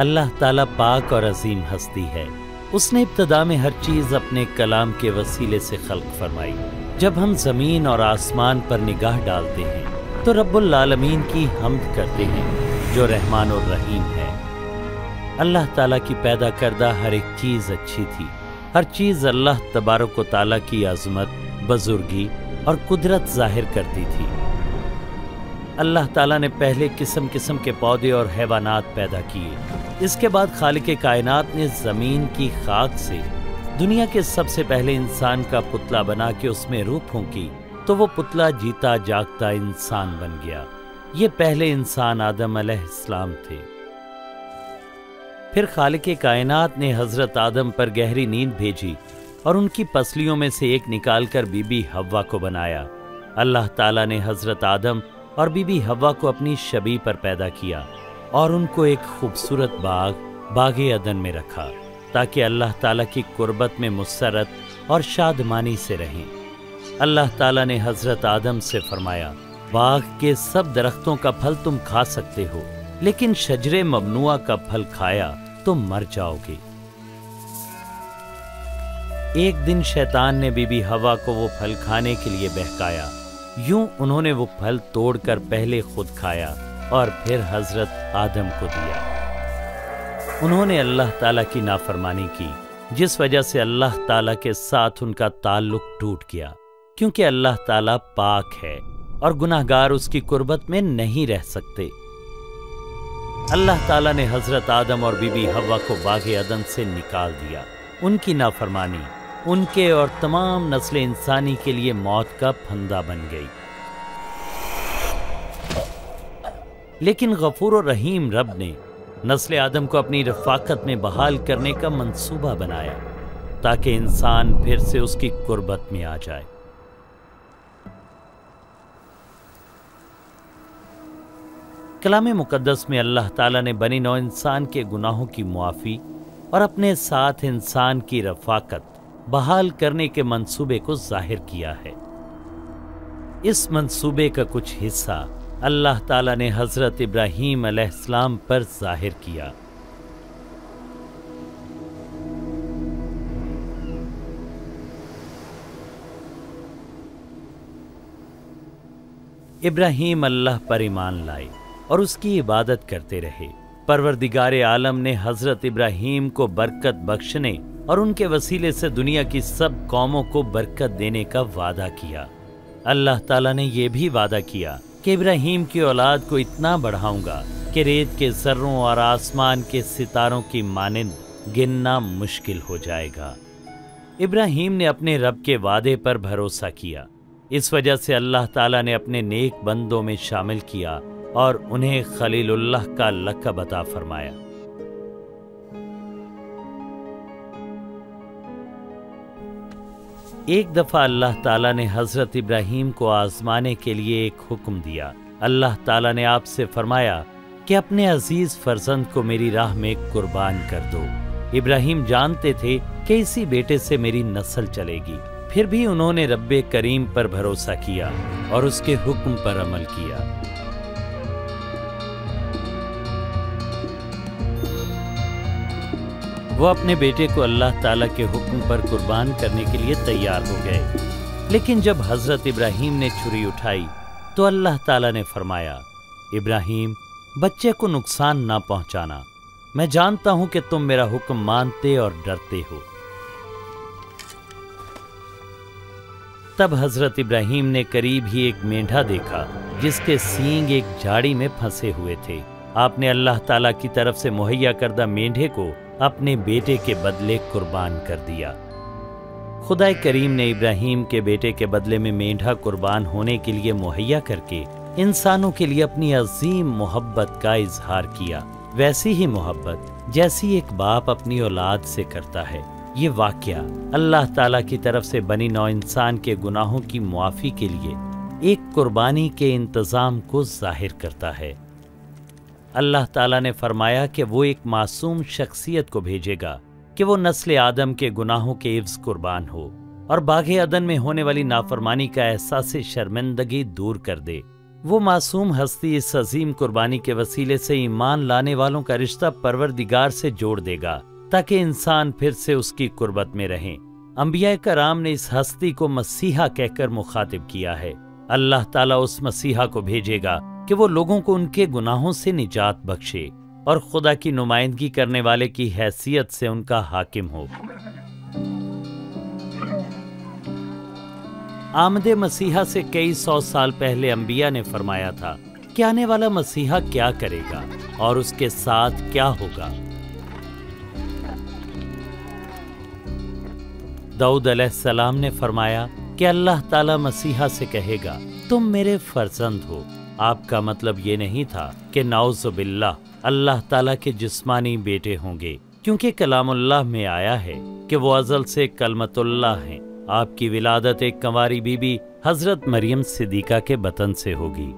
अल्लाह ताला पाक और अजीम हस्ती है। उसने इब्तदा में हर चीज़ अपने कलाम के वसीले से खल्क फरमाई। जब हम ज़मीन और आसमान पर निगाह डालते हैं तो रब्बुल आलमीन की हमद करते हैं, जो रहमान और रहीम है। अल्लाह ताला की पैदा करदा हर एक चीज़ अच्छी थी। हर चीज़ अल्लाह तबारक ताला की आजमत, बुजुर्गी और कुदरत ज़ाहिर करती थी। अल्लाह ताला ने पहले किस्म किस्म के पौधे और हैवानात पैदा किए। इसके बाद खालिक कायनात ने ज़मीन की खाक से दुनिया के सबसे पहले इंसान का पुतला बना के उसमें रूह फूंकी तो वो पुतला जीता जागता इंसान बन गया। ये पहले इंसान आदम अलैहिस्सलाम थे। फिर खालिक कायनात ने हज़रत आदम पर गहरी नींद भेजी और उनकी पसलियों में से एक निकालकर बीबी हव्वा को बनाया। अल्लाह ताला ने हज़रत आदम और बीबी हव्वा को अपनी शबी पर पैदा किया और उनको एक खूबसूरत बाग, बागे अदन में रखा, ताकि अल्लाह ताला की कुर्बत में मुसरत और शादमानी से रहें। अल्लाह ताला ने हज़रत आदम से फरमाया, बाग के सब दरख्तों का फल तुम खा सकते हो, लेकिन शजरे ममनुआ का फल खाया तो मर जाओगे। एक दिन शैतान ने बीबी हवा को वो फल खाने के लिए बहकाया यूँ उन्होंने वो फल तोड़कर पहले खुद खाया और फिर हज़रत आदम को दिया। उन्होंने अल्लाह ताला की नाफरमानी की, जिस वजह से अल्लाह ताला के साथ उनका ताल्लुक टूट गया, क्योंकि अल्लाह ताला पाक है और गुनाहगार उसकी कुर्बत में नहीं रह सकते। अल्लाह ताला ने हज़रत आदम और बीबी हवा को बागे अदन से निकाल दिया। उनकी नाफरमानी, उनके और तमाम नस्ल इंसानी के लिए मौत का फंदा बन गई। लेकिन गफूर और रहीम रब ने नस्ल आदम को अपनी रफाकत में बहाल करने का मंसूबा बनाया, ताकि इंसान फिर से उसकी कुर्बत में आ जाए। कलाम मुकद्दस में अल्लाह ताला ने बनी नौ इंसान के गुनाहों की मुआफ़ी और अपने साथ इंसान की रफाकत बहाल करने के मंसूबे को ज़ाहिर किया है। इस मंसूबे का कुछ हिस्सा अल्लाह ताला ने हज़रत इब्राहीम अलैहिस्सलाम पर ज़ाहिर किया। इब्राहीम अल्लाह पर ईमान लाए और उसकी इबादत करते रहे। परवरदिगार आलम ने हज़रत इब्राहीम को बरकत बख्शने और उनके वसीले से दुनिया की सब कौमों को बरकत देने का वादा किया। अल्लाह ताला ने यह भी वादा किया कि इब्राहिम की औलाद को इतना बढ़ाऊँगा कि रेत के जर्रों और आसमान के सितारों की मानंद गिनना मुश्किल हो जाएगा। इब्राहिम ने अपने रब के वादे पर भरोसा किया। इस वजह से अल्लाह ताला ने अपने नेक बंदों में शामिल किया और उन्हें खलीलुल्लाह का लकब अता फरमाया। एक दफ़ा अल्लाह ताला ने हज़रत इब्राहीम को आजमाने के लिए एक हुक्म दिया। अल्लाह ताला ने आपसे फरमाया कि अपने अज़ीज़ फर्जंद को मेरी राह में कुर्बान कर दो। इब्राहिम जानते थे कि इसी बेटे से मेरी नस्ल चलेगी। फिर भी उन्होंने रब्बे करीम पर भरोसा किया और उसके हुक्म पर अमल किया। वो अपने बेटे को अल्लाह ताला के हुक्म पर कुर्बान करने के लिए तैयार हो गए। लेकिन जब हज़रत इब्राहिम ने छुरी उठाई तो अल्लाह ताला ने फरमाया, इब्राहिम, बच्चे को नुकसान ना पहुंचाना। मैं जानता हूँ कि तुम मेरा हुक्म मानते और डरते हो। तब हज़रत इब्राहिम ने करीब ही एक मेंढा देखा, जिसके सींग एक झाड़ी में फंसे हुए थे। आपने अल्लाह ताला की तरफ़ से मुहैया करदा मेंढे को अपने बेटे के बदले कुर्बान कर दिया। खुदा करीम ने इब्राहिम के बेटे के बदले में मेंढा कुर्बान होने के लिए मुहैया करके इंसानों के लिए अपनी अजीम मोहब्बत का इजहार किया। वैसी ही मोहब्बत जैसी एक बाप अपनी औलाद से करता है। ये वाक्य अल्लाह ताला की तरफ़ से बनी नौ इंसान के गुनाहों की मुआफ़ी के लिए एक कुर्बानी के इंतज़ाम को ज़ाहिर करता है। अल्लाह ताला ने फरमाया कि वो एक मासूम शख्सियत को भेजेगा कि वो नस्ल आदम के गुनाहों के इव्ज कुर्बान हो और बाघ अदन में होने वाली नाफरमानी का एहसास शर्मिंदगी दूर कर दे। वो मासूम हस्ती इस अजीम कुर्बानी के वसीले से ईमान लाने वालों का रिश्ता परवरदिगार से जोड़ देगा, ताकि इंसान फिर से उसकी कुर्बत में रहें। अंबिया कराम ने इस हस्ती को मसीहा कहकर मुखातिब किया है। अल्लाह ताला उस मसीहा को भेजेगा कि वो लोगों को उनके गुनाहों से निजात बख्शे और खुदा की नुमाइंदगी करने वाले की हैसियत से उनका हाकिम हो। आमदे मसीहा से कई सौ साल पहले अंबिया ने फरमाया था, कि आने वाला मसीहा क्या करेगा और उसके साथ क्या होगा? दाऊद सलाम ने फरमाया, कि अल्लाह ताला मसीहा से कहेगा, तुम मेरे फर्जंद हो आपका मतलब ये नहीं था कि नाउजुबिल्ला अल्लाह ताला के जिस्मानी बेटे होंगे, क्योंकि कलामुल्लाह में आया है कि वो अजल से कलमतुल्लाह हैं। आपकी विलादत एक कंवारी बीबी हज़रत मरियम सिद्दीका के बतन से होगी।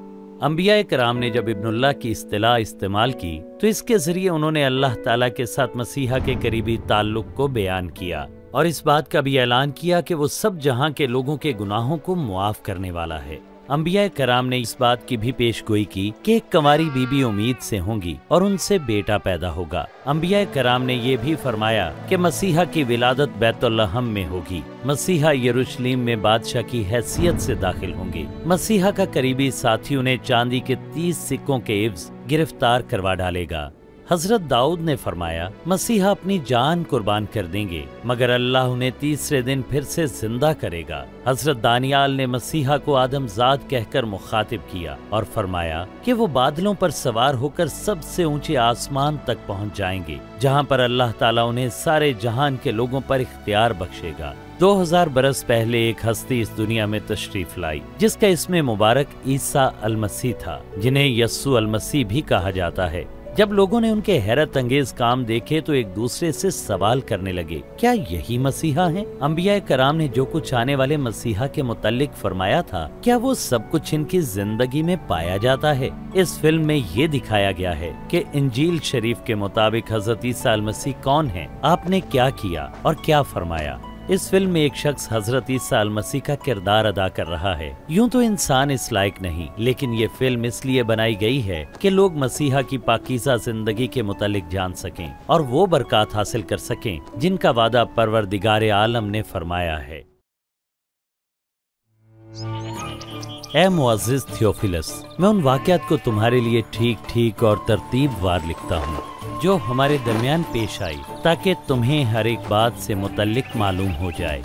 अम्बिया कराम ने जब इब्नुल्लाह की इस्तेला इस्तेमाल की तो इसके ज़रिए उन्होंने अल्लाह ताला के साथ मसीहा के करीबी ताल्लुक को बयान किया, और इस बात का भी ऐलान किया कि वो सब जहाँ के लोगों के गुनाहों को मुआफ करने वाला है। अंबिया कराम ने इस बात की भी पेश गोई की कि एक कंवारी बीबी उम्मीद से होंगी और उनसे बेटा पैदा होगा। अम्बिया कराम ने यह भी फरमाया कि मसीहा की विलादत बैतुल्लहम में होगी। मसीहा यरूशलेम में बादशाह की हैसियत से दाखिल होंगे। मसीहा का करीबी साथी उन्हें चांदी के तीस सिक्कों के इव्ज गिरफ़्तार करवा डालेगा। हज़रत दाऊद ने फरमाया, मसीहा अपनी जान कुर्बान कर देंगे, मगर अल्लाह उन्हें तीसरे दिन फिर से ज़िंदा करेगा। हज़रत दानियाल ने मसीहा को आदमजाद कहकर मुखातिब किया और फरमाया कि वो बादलों पर सवार होकर सबसे ऊँचे आसमान तक पहुँच जाएँगे, जहाँ पर अल्लाह ताला उन्हें सारे जहान के लोगों पर इख्तियार बख्शेगा। 2000 बरस पहले एक हस्ती इस दुनिया में तशरीफ़ लाई, जिसका इसमें मुबारक ईसा अलमसी था, जिन्हें यस्सु अलमसी भी कहा जाता है। जब लोगों ने उनके हैरत अंगेज काम देखे तो एक दूसरे से सवाल करने लगे, क्या यही मसीहा हैं? अम्बिया कराम ने जो कुछ आने वाले मसीहा के मुतालिक फरमाया था, क्या वो सब कुछ इनकी ज़िंदगी में पाया जाता है इस फ़िल्म में ये दिखाया गया है कि इंजील शरीफ के मुताबिक हज़रत ईसा मसीह कौन है, आपने क्या किया और क्या फरमाया इस फ़िल्म में एक शख्स हज़रत ईसा मसीह का किरदार अदा कर रहा है। यूँ तो इंसान इस लायक नहीं, लेकिन ये फ़िल्म इसलिए बनाई गई है कि लोग मसीहा की पाकिजा ज़िंदगी के मुतालिक जान सकें और वो बरकत हासिल कर सकें, जिनका वादा परवरदिगार आलम ने फरमाया है। ए मुआजिज थियोफिलस, मैं उन वाक़त को तुम्हारे लिए ठीक ठीक और तरतीब वार लिखता हूँ, जो हमारे दरमियान पेश आई, ताकि तुम्हें हर एक बात से मुतल्लिक मालूम हो जाए।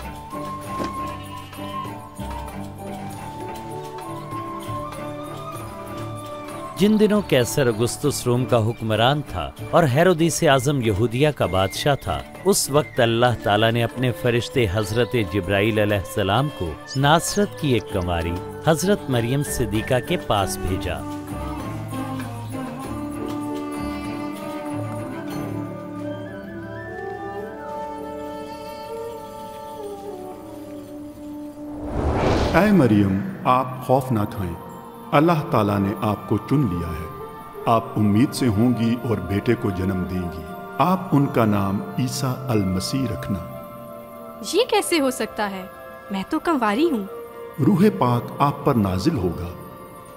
जिन दिनों कैसर अगुस्तुस रोम का हुक्मरान था और हैरोदीस आज़म यहूदिया का बादशाह था, उस वक्त अल्लाह ताला ने अपने फरिश्ते हज़रत जिब्राइल सलाम को नासरत की एक कंवारी हज़रत मरियम सिद्दीका के पास भेजा। मरियम, आप खौफ ना खाएँ। अल्लाह ताला ने आपको चुन लिया है। आप उम्मीद से होंगी और बेटे को जन्म देंगी। आप उनका नाम ईसा अल मसीह रखना। ये कैसे हो सकता है? मैं तो कंवारी हूँ। रूह पाक आप पर नाजिल होगा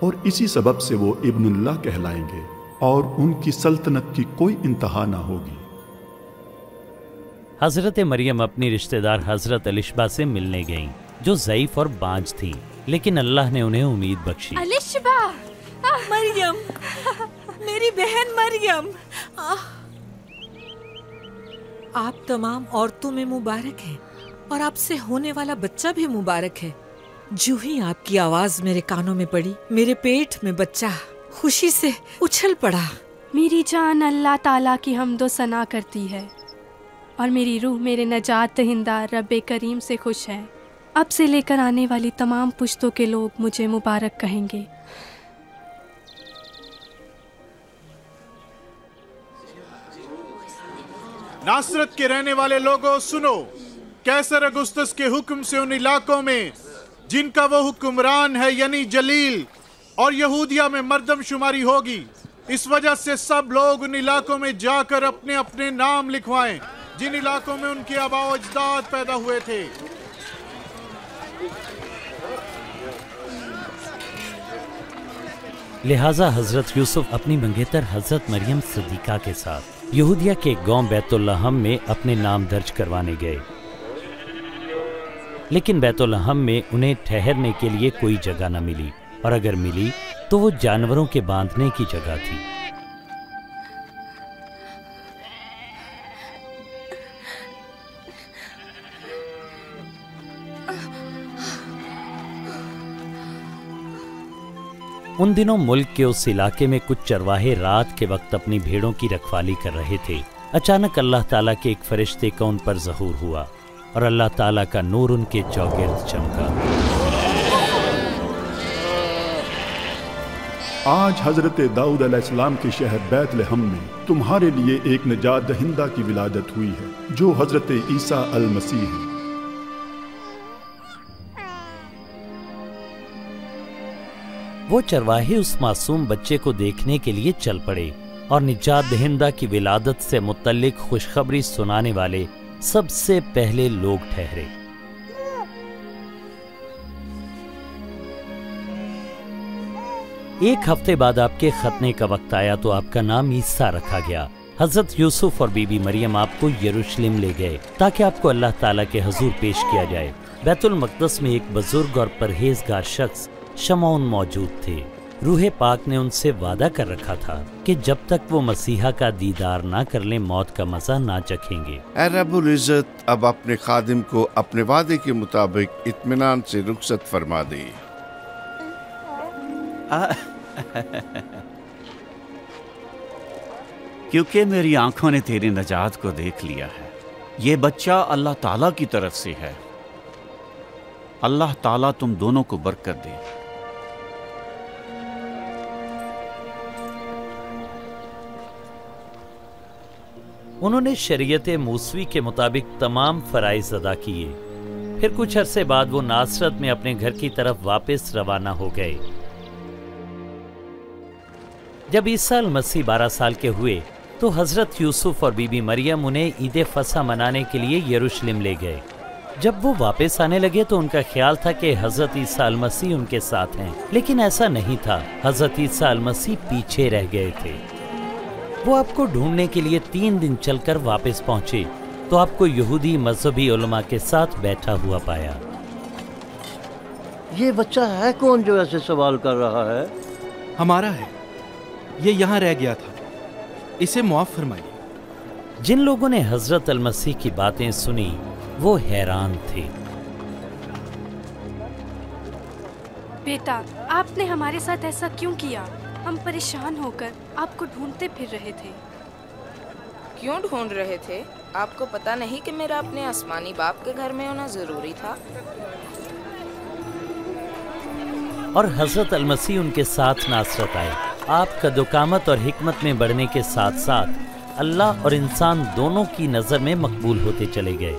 और इसी सबब से वो इब्नुल्लाह कहलाएँगे और उनकी सल्तनत की कोई इंतहा ना होगी। हज़रत मरियम अपनी रिश्तेदार हज़रत अलिशबा से मिलने गईं। जो जईफ और बांझ थी। लेकिन अल्लाह ने उन्हें उम्मीद बख्शी। मरियम। मेरी बहन मरियम। आप तमाम औरतों में मुबारक हैं और आपसे होने वाला बच्चा भी मुबारक है। जो ही आपकी आवाज़ मेरे कानों में पड़ी मेरे पेट में बच्चा खुशी से उछल पड़ा। मेरी जान अल्लाह ताला की हमदो सना करती है और मेरी रूह मेरे नजात दहिंदा रब करीम से खुश है। अब से लेकर आने वाली तमाम पुश्तों के लोग मुझे मुबारक कहेंगे। नासरत के रहने वाले लोगों, सुनो। कैसर अगुस्तस के हुक्म से उन इलाकों में, जिनका वो हुक्मरान है, यानी जलील और यहूदिया में मर्दम शुमारी होगी, इस वजह से सब लोग उन इलाकों में जाकर अपने अपने नाम लिखवाएँ, जिन इलाकों में उनके आबा अजदाद पैदा हुए थे। लिहाजा हज़रत यूसुफ अपनी मंगेतर हज़रत मरियम सदीका के साथ यहूदिया के गाँव बैतुल्लहम में अपने नाम दर्ज करवाने गए। लेकिन बैतुल्लहम में उन्हें ठहरने के लिए कोई जगह न मिली, और अगर मिली तो वो जानवरों के बांधने की जगह थी। उन दिनों मुल्क के उस इलाके में कुछ चरवाहे रात के वक्त अपनी भेड़ों की रखवाली कर रहे थे। अचानक अल्लाह ताला के एक फरिश्ते का उन पर जहूर हुआ और अल्लाह ताला का नूर उनके चौगिर्द चमका। आज हज़रत दाऊद अलैहिस्सलाम के शहर बैतलहम में तुम्हारे लिए एक नजात दहिंदा की विलादत हुई है, जो हज़रत ईसा अल मसीह है। वो चरवाहे उस मासूम बच्चे को देखने के लिए चल पड़े और निजात दहिंदा की विलादत से मुतल्लिक खुशखबरी सुनाने वाले सबसे पहले लोग ठहरे। एक हफ़्ते बाद आपके खतने का वक्त आया तो आपका नाम ईसा रखा गया। हज़रत यूसुफ और बीबी मरियम आपको यरूशलेम ले गए ताकि आपको अल्लाह ताला के हजूर पेश किया जाए। बैतुल मकदस में एक बुज़ुर्ग और परहेजगार शख्स शमौन मौजूद थे। रूह पाक ने उनसे वादा कर रखा था कि जब तक वो मसीहा का दीदार ना कर लें मौत का मज़ा ना चखेंगे। ए इज़्ज़त अब अपने खादिम को अपने वादे के मुताबिक इत्मीनान से रुखसत फरमा दे। क्योंकि मेरी आँखों ने तेरी नजात को देख लिया है। ये बच्चा अल्लाह ताला की तरफ़ से है। अल्लाह ताला तुम दोनों को बरकत दे। उन्होंने शरीयत मूसवी के मुताबिक तमाम फराइज अदा किए। फिर कुछ अरसे बाद वो नासरत में अपने घर की तरफ़ वापस रवाना हो गए। जब ईसा मसीह बारह साल के हुए तो हज़रत यूसुफ और बीबी मरियम उन्हें ईद फसा मनाने के लिए यरूशलेम ले गए। जब वो वापस आने लगे तो उनका ख्याल था कि हज़रत ईसा मसीह उनके साथ हैं। लेकिन ऐसा नहीं था। हज़रत ईसा मसीह पीछे रह गए थे। वो आपको ढूँढने के लिए तीन दिन चलकर वापस पहुँचे तो आपको यहूदी मजहबी उलमा के साथ बैठा हुआ पाया। ये बच्चा है कौन जो ऐसे सवाल कर रहा है? हमारा है। ये यहाँ रह गया था। इसे मुआफ फरमाइए। जिन लोगों ने हज़रत अल मसीह की बातें सुनी वो हैरान थे। बेटा आपने हमारे साथ ऐसा क्यों किया? हम परेशान होकर आपको ढूंढते फिर रहे थे। क्यों ढूंढ रहे थे? आपको पता नहीं कि मेरा अपने आसमानी बाप के घर में होना ज़रूरी था। और हज़रत अल मसीह उनके साथ नासरत आए। आप कदोकामत और हिकमत में बढ़ने के साथ साथ अल्लाह और इंसान दोनों की नज़र में मकबूल होते चले गए।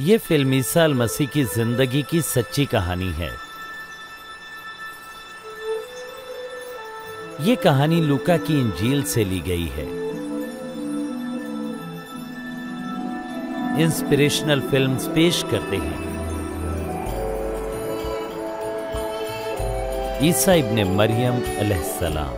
ये फ़िल्म ईसा अल मसीह की ज़िंदगी की सच्ची कहानी है। ये कहानी लुका की इंजील से ली गई है। इंस्पिरेशनल फिल्म्स पेश करते हैं। ईसा इब्ने मरियम अलैहिस्सलाम।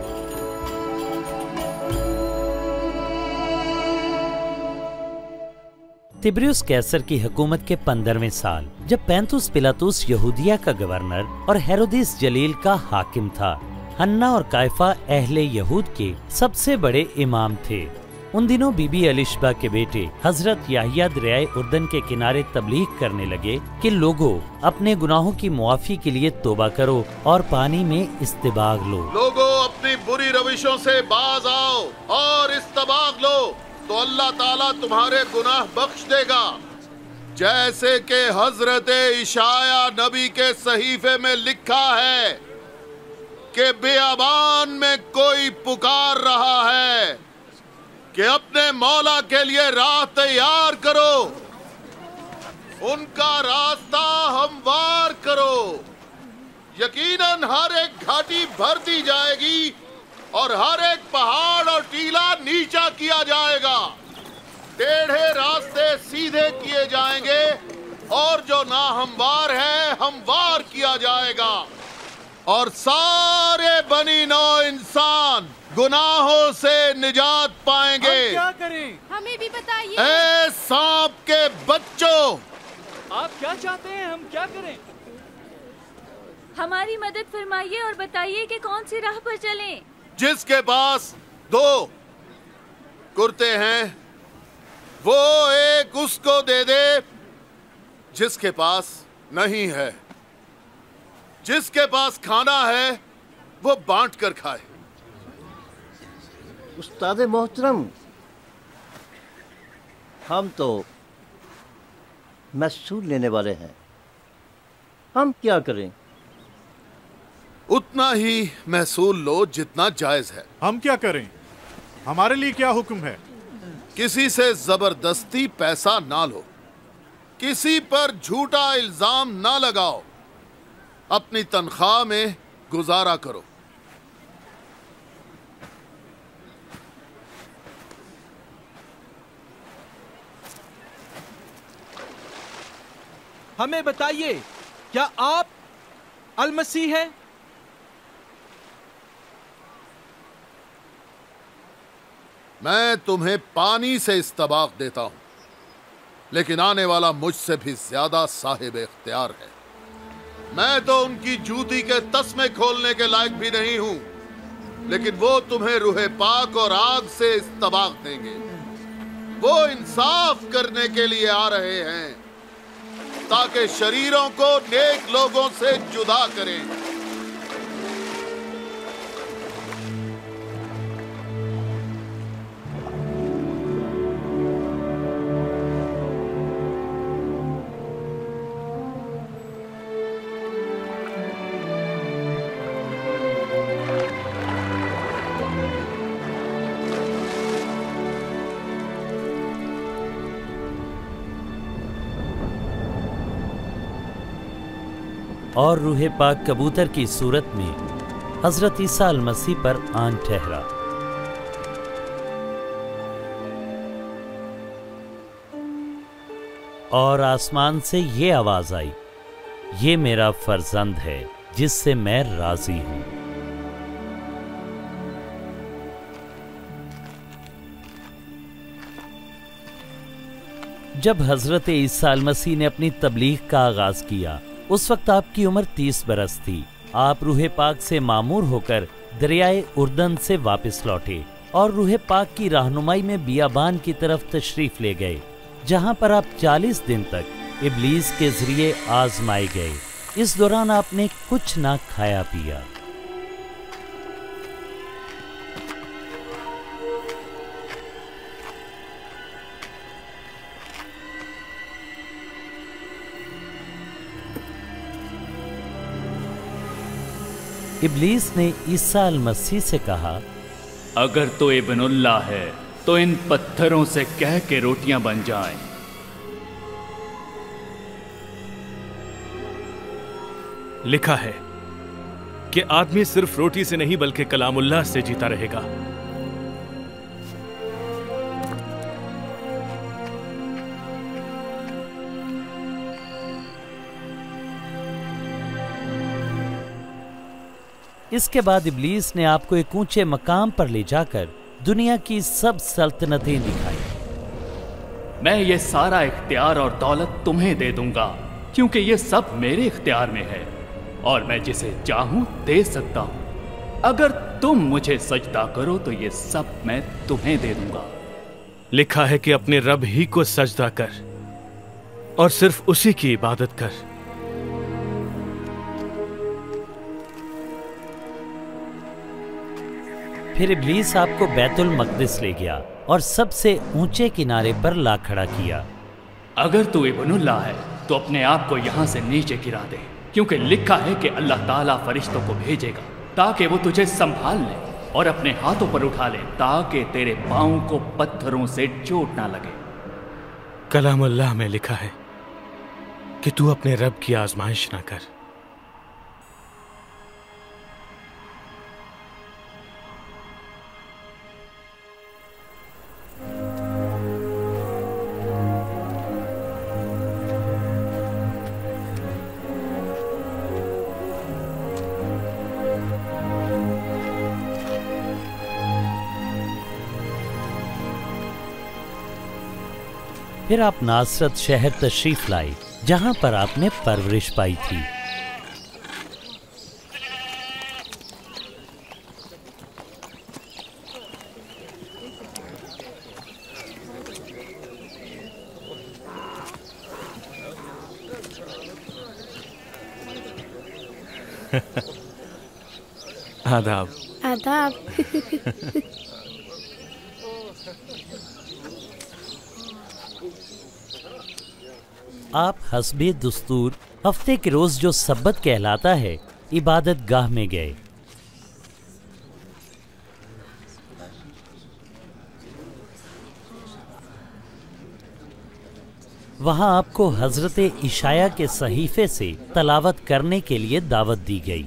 तिब्रियस कैसर की हुकूमत के पंद्रहवें साल, जब पैंतुस पिलातुस यहूदिया का गवर्नर और हेरोदिस जलील का हाकिम था। हन्ना और कायफा अहले यहूद के सबसे बड़े इमाम थे। उन दिनों बीबी अलिशबा के बेटे हज़रत याहिया दरियाए उर्दन के किनारे तबलीग करने लगे कि लोगों, अपने गुनाहों की मुआफी के लिए तोबा करो और पानी में इस्तेबाग लो। लोगों, अपनी बुरी रविशों से बाज आओ और इस्तबाग लो तो अल्लाह ताला तुम्हारे गुनाह बख्श देगा। जैसे के हज़रत इशाया नबी के सहीफे में लिखा है कि बेअबान में कोई पुकार रहा है कि अपने मौला के लिए राह तैयार करो, उनका रास्ता हमवार करो। यकीनन हर एक घाटी भर दी जाएगी और हर एक पहाड़ और टीला नीचा किया जाएगा। टेढ़े रास्ते सीधे किए जाएँगे और जो ना हमवार है, हमवार किया जाएगा। और सारे बनी नौ इंसान गुनाहों से निजात पाएँगे। क्या करें? हमें भी बताइए। ए सांप के बच्चों। आप क्या चाहते हैं? हम क्या करें? हमारी मदद फरमाइए और बताइए कि कौन सी राह पर चलें। जिसके पास दो कुर्ते हैं वो एक उसको दे दे जिसके पास नहीं है। जिसके पास खाना है वो बांट कर खाए। उस्ताद मोहतरम हम तो महसूल लेने वाले हैं। हम क्या करें? उतना ही महसूल लो जितना जायज़ है। हम क्या करें? हमारे लिए क्या हुक्म है? किसी से ज़बरदस्ती पैसा ना लो। किसी पर झूठा इल्ज़ाम ना लगाओ। अपनी तनख्वाह में गुजारा करो। हमें बताइए क्या आप अलमसीह हैं? मैं तुम्हें पानी से इस्तबाक देता हूँ लेकिन आने वाला मुझसे भी ज़्यादा साहिब इख्तियार है। मैं तो उनकी जूती के तस्मे खोलने के लायक भी नहीं हूँ, लेकिन वो तुम्हें रूहे पाक और आग से इस्तबाक देंगे। वो इंसाफ करने के लिए आ रहे हैं, ताकि शरीरों को नेक लोगों से जुदा करें। और रूह पाक कबूतर की सूरत में हज़रत ईसा मसीह पर आन ठहरा। और आसमान से ये आवाज़ आई, ये मेरा फर्जंद है जिससे मैं राज़ी हूँ। जब हज़रत ईसा मसीह ने अपनी तबलीग का आगाज़ किया उस वक्त आपकी उम्र तीस बरस थी। आप रूहे पाक से मामूर होकर दरियाए उर्दन से वापस लौटे और रूहे पाक की रहनुमाई में बियाबान की तरफ़ तशरीफ़ ले गए, जहाँ पर आप 40 दिन तक इबलीस के ज़रिए आजमाए गए। इस दौरान आपने कुछ ना खाया पिया। इबलीस ने ईसा मसीह से कहा, अगर तो इबनुल्ला है तो इन पत्थरों से कह के रोटियाँ बन जाएँ। लिखा है कि आदमी सिर्फ़ रोटी से नहीं, बल्कि कलामुल्लाह से जीता रहेगा इसके बाद इबलीस ने आपको एक ऊँचे मकाम पर ले जाकर दुनिया की सब सल्तनतें दिखाई। मैं ये सारा इख्तियार और दौलत तुम्हें दे दूँगा क्योंकि ये सब मेरे इख्तियार में है और मैं जिसे चाहूँ दे सकता हूँ। अगर तुम मुझे सजदा करो तो ये सब मैं तुम्हें दे दूँगा। लिखा है कि अपने रब ही को सजदा कर और सिर्फ़ उसी की इबादत कर। फिर इबलीस आपको बैतुल मकदिस ले गया और सबसे ऊँचे किनारे पर ला खड़ा किया। अगर तू इबनुल्ला है तो अपने आप को यहाँ से नीचे गिरा दे क्योंकि लिखा है कि अल्लाह ताला फरिश्तों को भेजेगा ताकि वो तुझे संभाल ले और अपने हाथों पर उठा ले ताकि तेरे पाँव को पत्थरों से चोट ना लगे। कलाम अल्लाह में लिखा है कि तू अपने रब की आजमाइश ना कर। फिर आप नासरत शहर तशरीफ़ लाए जहाँ पर आपने परवरिश पाई थी। आदाब। आदाब। आप हसबे दस्तूर, हफ़्ते के रोज जो सब्बत कहलाता है, इबादत गाह में गए। वहाँ आपको हज़रत इशाया के सहीफे से तलावत करने के लिए दावत दी गई।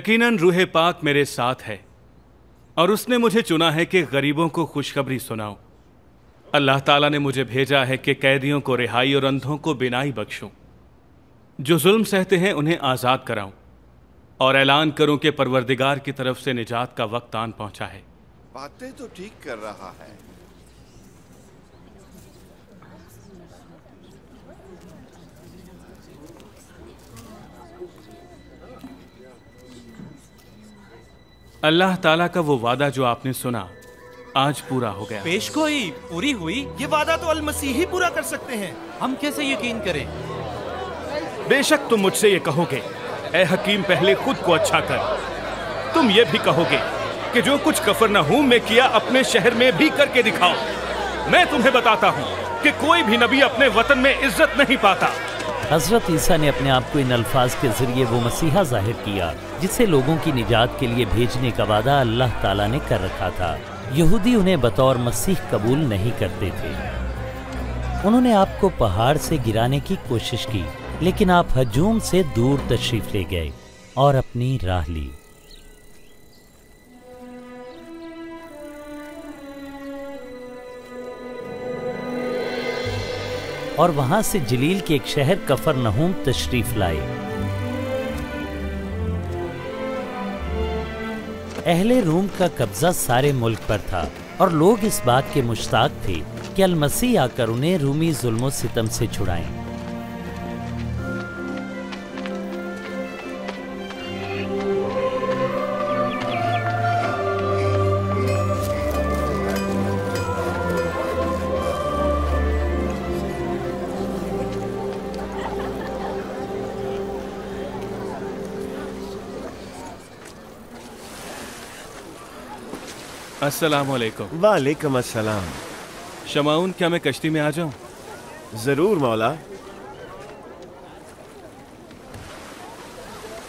यकीनन रूह पाक मेरे साथ है, और उसने मुझे चुना है कि गरीबों को खुशखबरी सुनाऊं। अल्लाह ताला ने मुझे भेजा है कि कैदियों को रिहाई और अंधों को बिनाई बख्शूं। जो जुल्म सहते हैं, उन्हें आज़ाद कराऊं, और ऐलान करूँ कि परवरदिगार की तरफ़ से निजात का वक्त आन पहुँचा है। बातें तो ठीक कर रहा है अल्लाह ताला का वो वादा जो आपने सुना आज पूरा हो गया। पेश गोई पूरी हुई ये वादा तो अल मसीह ही पूरा कर सकते हैं। हम कैसे यकीन करें? बेशक तुम मुझसे ये कहोगे ए हकीम पहले खुद को अच्छा कर। तुम ये भी कहोगे कि जो कुछ कफर कफरनहूम में किया अपने शहर में भी करके दिखाओ। मैं तुम्हें बताता हूँ कि कोई भी नबी अपने वतन में इज़्ज़त नहीं पाता। हज़रत ईसा ने अपने आप को इन अल्फाज के ज़रिए वो मसीहा ज़ाहिर किया, जिसे लोगों की निजात के लिए भेजने का वादा अल्लाह ताला ने कर रखा था। यहूदी उन्हें बतौर मसीह कबूल नहीं करते थे। उन्होंने आपको पहाड़ से गिराने की कोशिश की, लेकिन आप हजूम से दूर तशरीफ़ ले गए और अपनी राह ली। और वहाँ से जलील के एक शहर कफर नहूम तशरीफ़ लाए। अहले रूम का कब्जा सारे मुल्क पर था और लोग इस बात के मुश्ताक थे कि अलमसी आकर उन्हें रूमी जुल्मों सितम से छुड़ाएँ। अस्सलाम वालेकुम वालेकुम अस्सलाम शमाउन क्या मैं कश्ती में आ जाऊँ ज़रूर मौला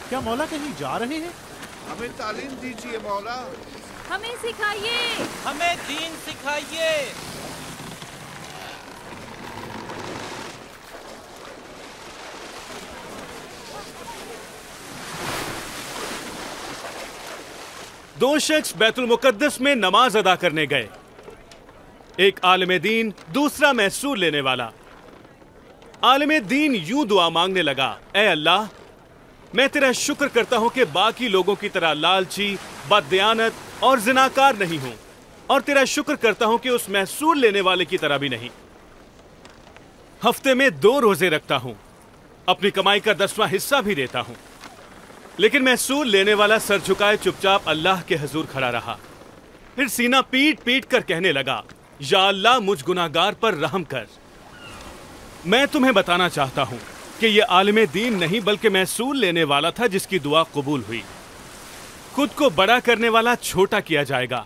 क्या मौला कहीं जा रहे हैं हमें तालीम दीजिए मौला हमें सिखाइए। हमें दीन सिखाइए। दो शख्स बैतुल मुकद्दस में नमाज़ अदा करने गए। एक आलम दीन, दूसरा महसूर लेने वाला। आलम दीन यूँ दुआ मांगने लगा, ए अल्लाह, मैं तेरा शुक्र करता हूँ कि बाकी लोगों की तरह लालची बदयानत और जिनाकार नहीं हूँ, और तेरा शुक्र करता हूँ कि उस महसूर लेने वाले की तरह भी नहीं। हफ़्ते में दो रोज़े रखता हूँ, अपनी कमाई का दसवां हिस्सा भी देता हूँ। लेकिन महसूल लेने वाला सर झुकाए चुपचाप अल्लाह के हजूर खड़ा रहा। फिर सीना पीट पीट कर कहने लगा, या अल्लाह, मुझ गुनाहगार पर रहम कर। मैं तुम्हें बताना चाहता हूँ कि यह आलम दीन नहीं बल्कि महसूल लेने वाला था जिसकी दुआ कबूल हुई। खुद को बड़ा करने वाला छोटा किया जाएगा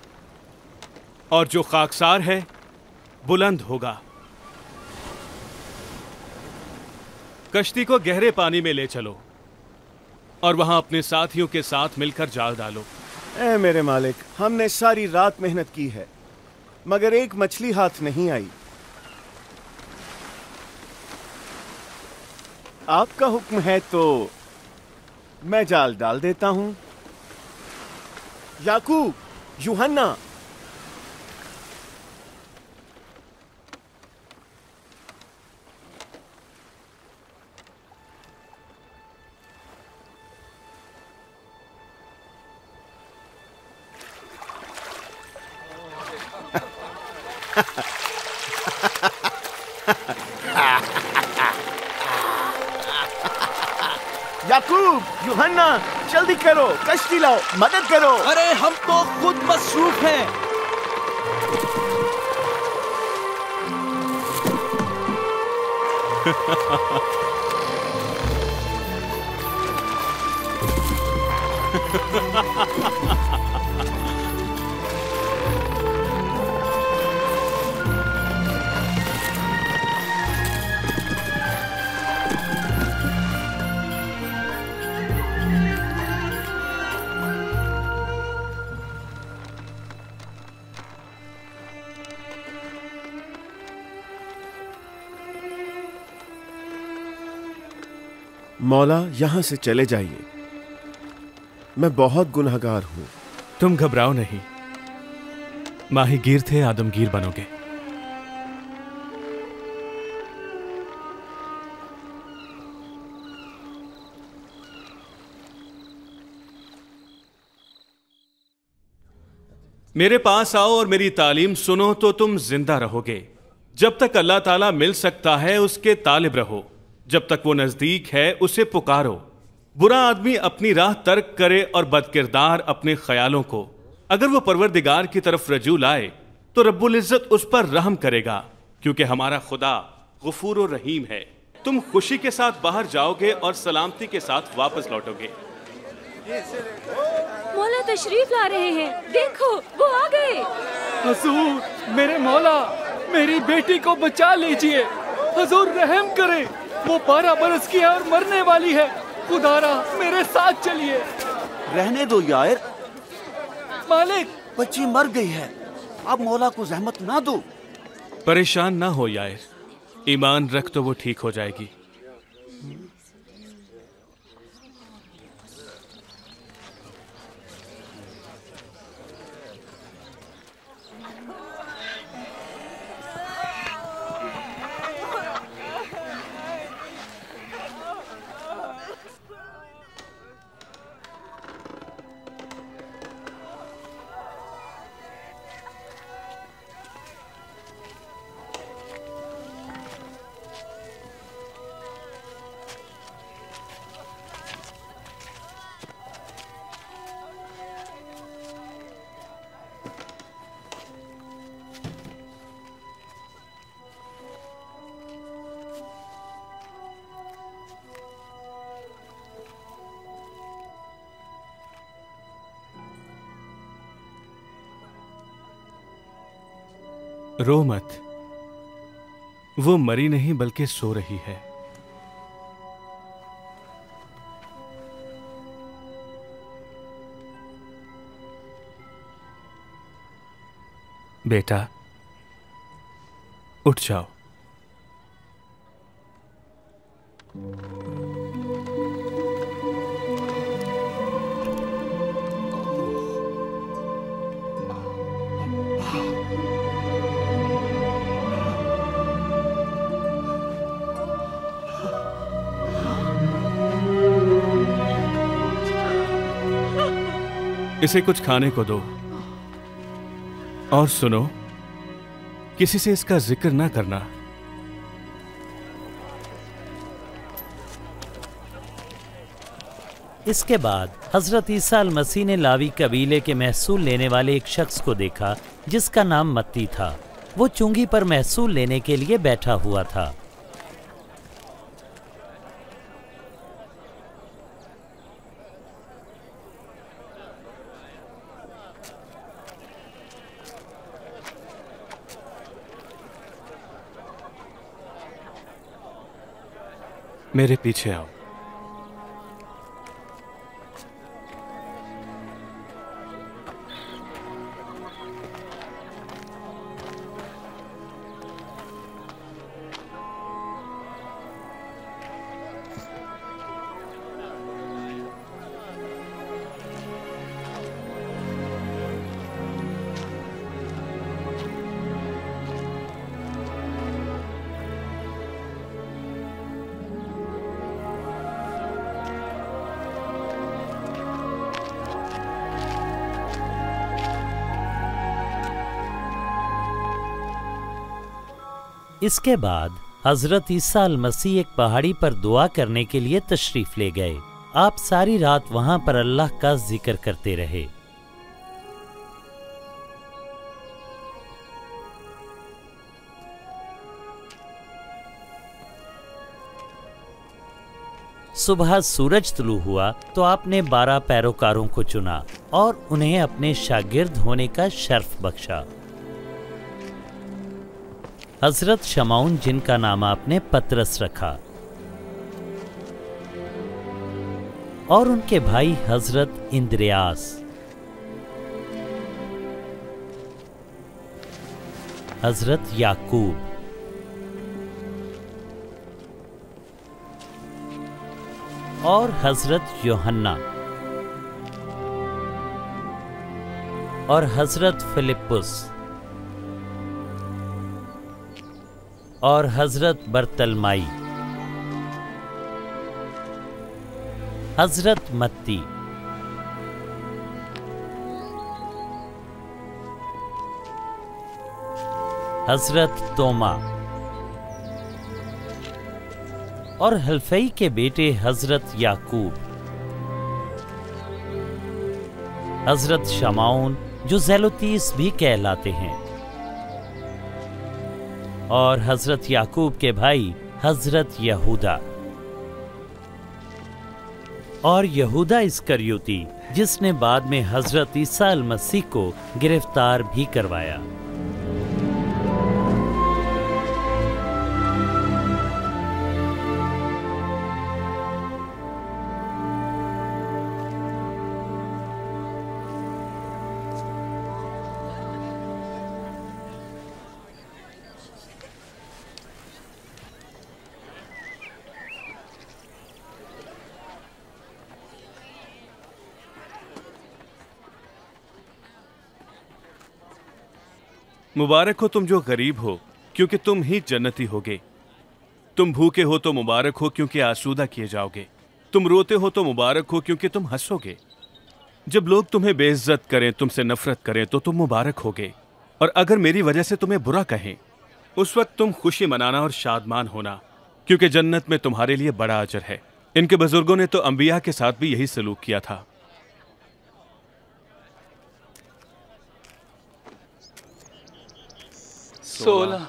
और जो खाकसार है, बुलंद होगा। कश्ती को गहरे पानी में ले चलो। और वहाँ अपने साथियों के साथ मिलकर जाल डालो। ए मेरे मालिक, हमने सारी रात मेहनत की है, मगर एक मछली हाथ नहीं आई। आपका हुक्म है तो मैं जाल डाल देता हूँ। याकूब, यूहन्ना याकूब यूहन्ना जल्दी करो कश्ती लाओ मदद करो। अरे हम तो खुद मसरूफ हैं। मौला यहाँ से चले जाइए। मैं बहुत गुनहगार हूँ। तुम घबराओ नहीं। माहीगीर थे आदमगीर बनोगे। मेरे पास आओ और मेरी तालीम सुनो तो तुम ज़िंदा रहोगे। जब तक अल्लाह ताला मिल सकता है उसके तालिब रहो। जब तक वो नज़दीक है उसे पुकारो। बुरा आदमी अपनी राह तर्क करे और बदकिरदार अपने ख्यालों को। अगर वो परवरदिगार की तरफ़ रजू लाए तो रब्बुल इज़्ज़त उस पर रहम करेगा क्योंकि हमारा खुदा गफूर और रहीम है। तुम खुशी के साथ बाहर जाओगे और सलामती के साथ वापस लौटोगे। मौला तशरीफ़ ला रहे हैं। देखो वो आ गए। हजूर मेरे मौला मेरी बेटी को बचा लीजिए। हजूर रहम करें। वो बारह बरस की है और मरने वाली है। खुदारा मेरे साथ चलिए। रहने दो यार। मालिक। बच्ची मर गई है। अब मौला को जहमत ना दो। परेशान ना हो यार। ईमान रख तो वो ठीक हो जाएगी। रो मत। वो मरी नहीं बल्कि सो रही है। बेटा उठ जाओ। इसे कुछ खाने को दो। और सुनो, किसी से इसका ज़िक्र ना करना। इसके बाद, हज़रत ईसा मसीह ने लावी कबीले के महसूल लेने वाले एक शख्स को देखा, जिसका नाम मत्ती था। वो चुंगी पर महसूल लेने के लिए बैठा हुआ था। मेरे पीछे आओ। इसके बाद हज़रत ईसा मसीह एक पहाड़ी पर दुआ करने के लिए तशरीफ़ ले गए। आप सारी रात वहाँ पर अल्लाह का ज़िक्र करते रहे। सुबह सूरज तुलू हुआ तो आपने बारह पैरोकारों को चुना और उन्हें अपने शागिर्द होने का शर्फ बख्शा। हज़रत शमाउन, जिनका नाम आपने पतरस रखा। और उनके भाई हज़रत इंद्रियास। हज़रत याकूब। और हज़रत योहन्ना। और हज़रत फिलिपुस और हज़रत बरतलमाई। हज़रत मत्ती। हज़रत तोमा। और हल्फई के बेटे हज़रत याकूब। हज़रत शमाउन जो जैलोतीस भी कहलाते हैं। और हज़रत याकूब के भाई हज़रत यहूदा। और यहूदा इस करियोती जिसने बाद में हज़रत ईसा मसीह को गिरफ़्तार भी करवाया। मुबारक हो तुम जो गरीब हो, क्योंकि तुम ही जन्नती होगे। तुम भूखे हो तो मुबारक हो क्योंकि आसूदा किए जाओगे। तुम रोते हो तो मुबारक हो क्योंकि तुम हंसोगे। जब लोग तुम्हें बेइज्जत करें, तुमसे नफरत करें तो तुम मुबारक होगे। और अगर मेरी वजह से तुम्हें बुरा कहें, उस वक्त तुम खुशी मनाना और शादमान होना, क्योंकि जन्नत में तुम्हारे लिए बड़ा अजर है। इनके बुज़ुर्गों ने तो अंबिया के साथ भी यही सलूक किया था। सोलह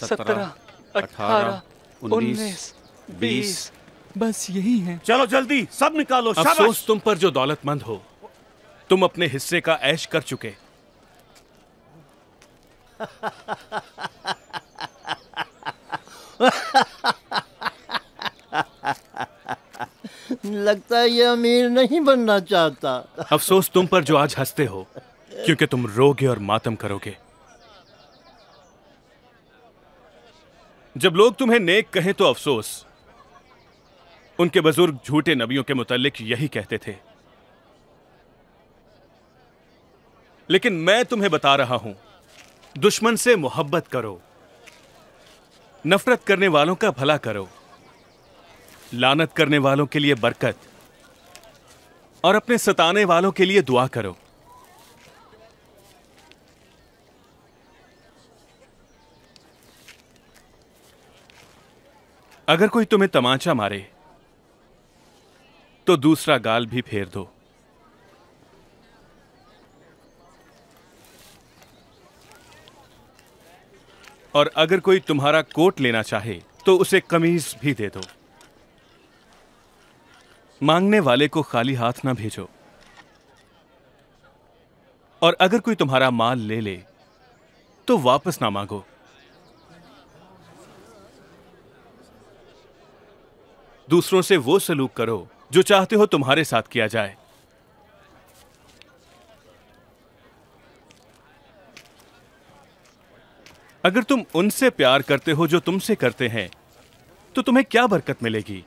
सत्रह अठारह उन्नीस बीस। बस। यही है। चलो जल्दी सब निकालो अफसोस तुम पर जो दौलतमंद हो तुम अपने हिस्से का ऐश कर चुके। लगता है ये अमीर नहीं बनना चाहता। अफसोस तुम पर जो आज हँसते हो क्योंकि तुम रोगे और मातम करोगे। जब लोग तुम्हें नेक कहें तो अफसोस। उनके बुज़ुर्ग झूठे नबियों के मुतालिक यही कहते थे। लेकिन मैं तुम्हें बता रहा हूँ, दुश्मन से मोहब्बत करो। नफरत करने वालों का भला करो। लानत करने वालों के लिए बरकत। और अपने सताने वालों के लिए दुआ करो। अगर कोई तुम्हें तमाचा मारे तो दूसरा गाल भी फेर दो। और अगर कोई तुम्हारा कोट लेना चाहे तो उसे कमीज भी दे दो। मांगने वाले को खाली हाथ ना भेजो। और अगर कोई तुम्हारा माल ले ले तो वापस ना मांगो। दूसरों से वो सलूक करो जो चाहते हो तुम्हारे साथ किया जाए। अगर तुम उनसे प्यार करते हो जो तुमसे करते हैं तो तुम्हें क्या बरकत मिलेगी?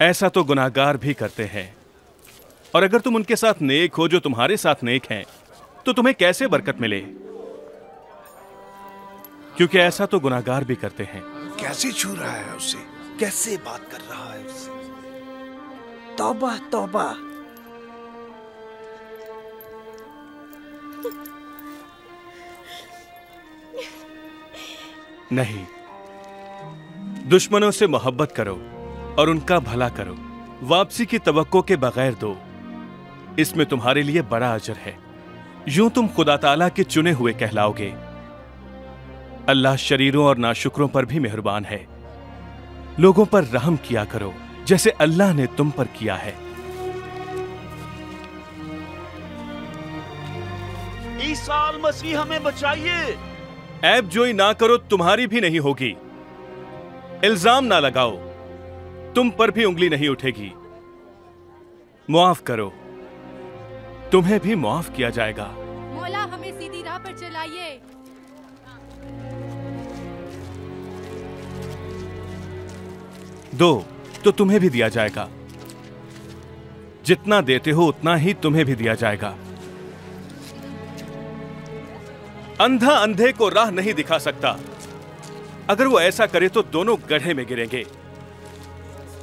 ऐसा तो गुनाहगार भी करते हैं। और अगर तुम उनके साथ नेक हो जो तुम्हारे साथ नेक हैं तो तुम्हें कैसे बरकत मिले? क्योंकि ऐसा तो गुनाहगार भी करते हैं। कैसे छू रहा है उसे? कैसे बात कर रहा है उससे? तौबा तौबा। नहीं। दुश्मनों से मोहब्बत करो और उनका भला करो। वापसी की तवक्को के बगैर दो। इसमें तुम्हारे लिए बड़ा अजर है। यूँ तुम खुदा ताला के चुने हुए कहलाओगे। अल्लाह शरीरों और नाशुक्रों पर भी मेहरबान है। लोगों पर रहम किया करो जैसे अल्लाह ने तुम पर किया है। ईसा मसीह हमें बचाइए। ऐब जोई ना करो तुम्हारी भी नहीं होगी। इल्ज़ाम ना लगाओ तुम पर भी उंगली नहीं उठेगी। मुआफ करो तुम्हें भी मुआफ किया जाएगा। दो तो तुम्हें भी दिया जाएगा। जितना देते हो उतना ही तुम्हें भी दिया जाएगा। अंधा अंधे को राह नहीं दिखा सकता। अगर वो ऐसा करे तो दोनों गड्ढे में गिरेंगे।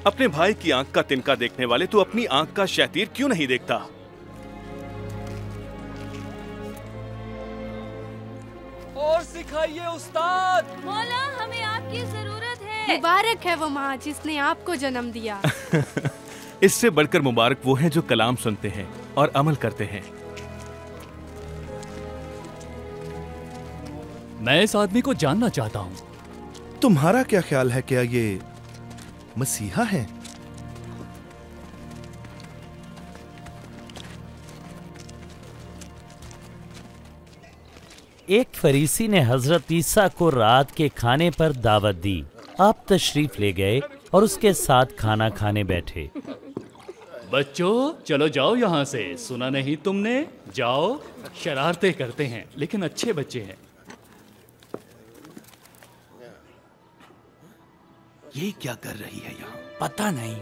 अपने भाई की आँख का तिनका देखने वाले तो अपनी आँख का शैतीर क्यों नहीं देखता? और सिखाइए उस्ताद। मौला हमें आपकी ज़रूरत मुबारक है वो माँ जिसने आपको जन्म दिया। इससे बढ़कर मुबारक वो हैं जो कलाम सुनते हैं और अमल करते हैं। मैं इस आदमी को जानना चाहता हूँ। तुम्हारा क्या ख्याल है क्या ये मसीहा है? एक फरीसी ने हज़रत ईसा को रात के खाने पर दावत दी। आप तशरीफ़ ले गए और उसके साथ खाना खाने बैठे। बच्चों चलो जाओ यहाँ से। सुना नहीं तुमने? जाओ शरारते करते हैं लेकिन अच्छे बच्चे हैं। ये क्या कर रही है यहाँ? पता नहीं।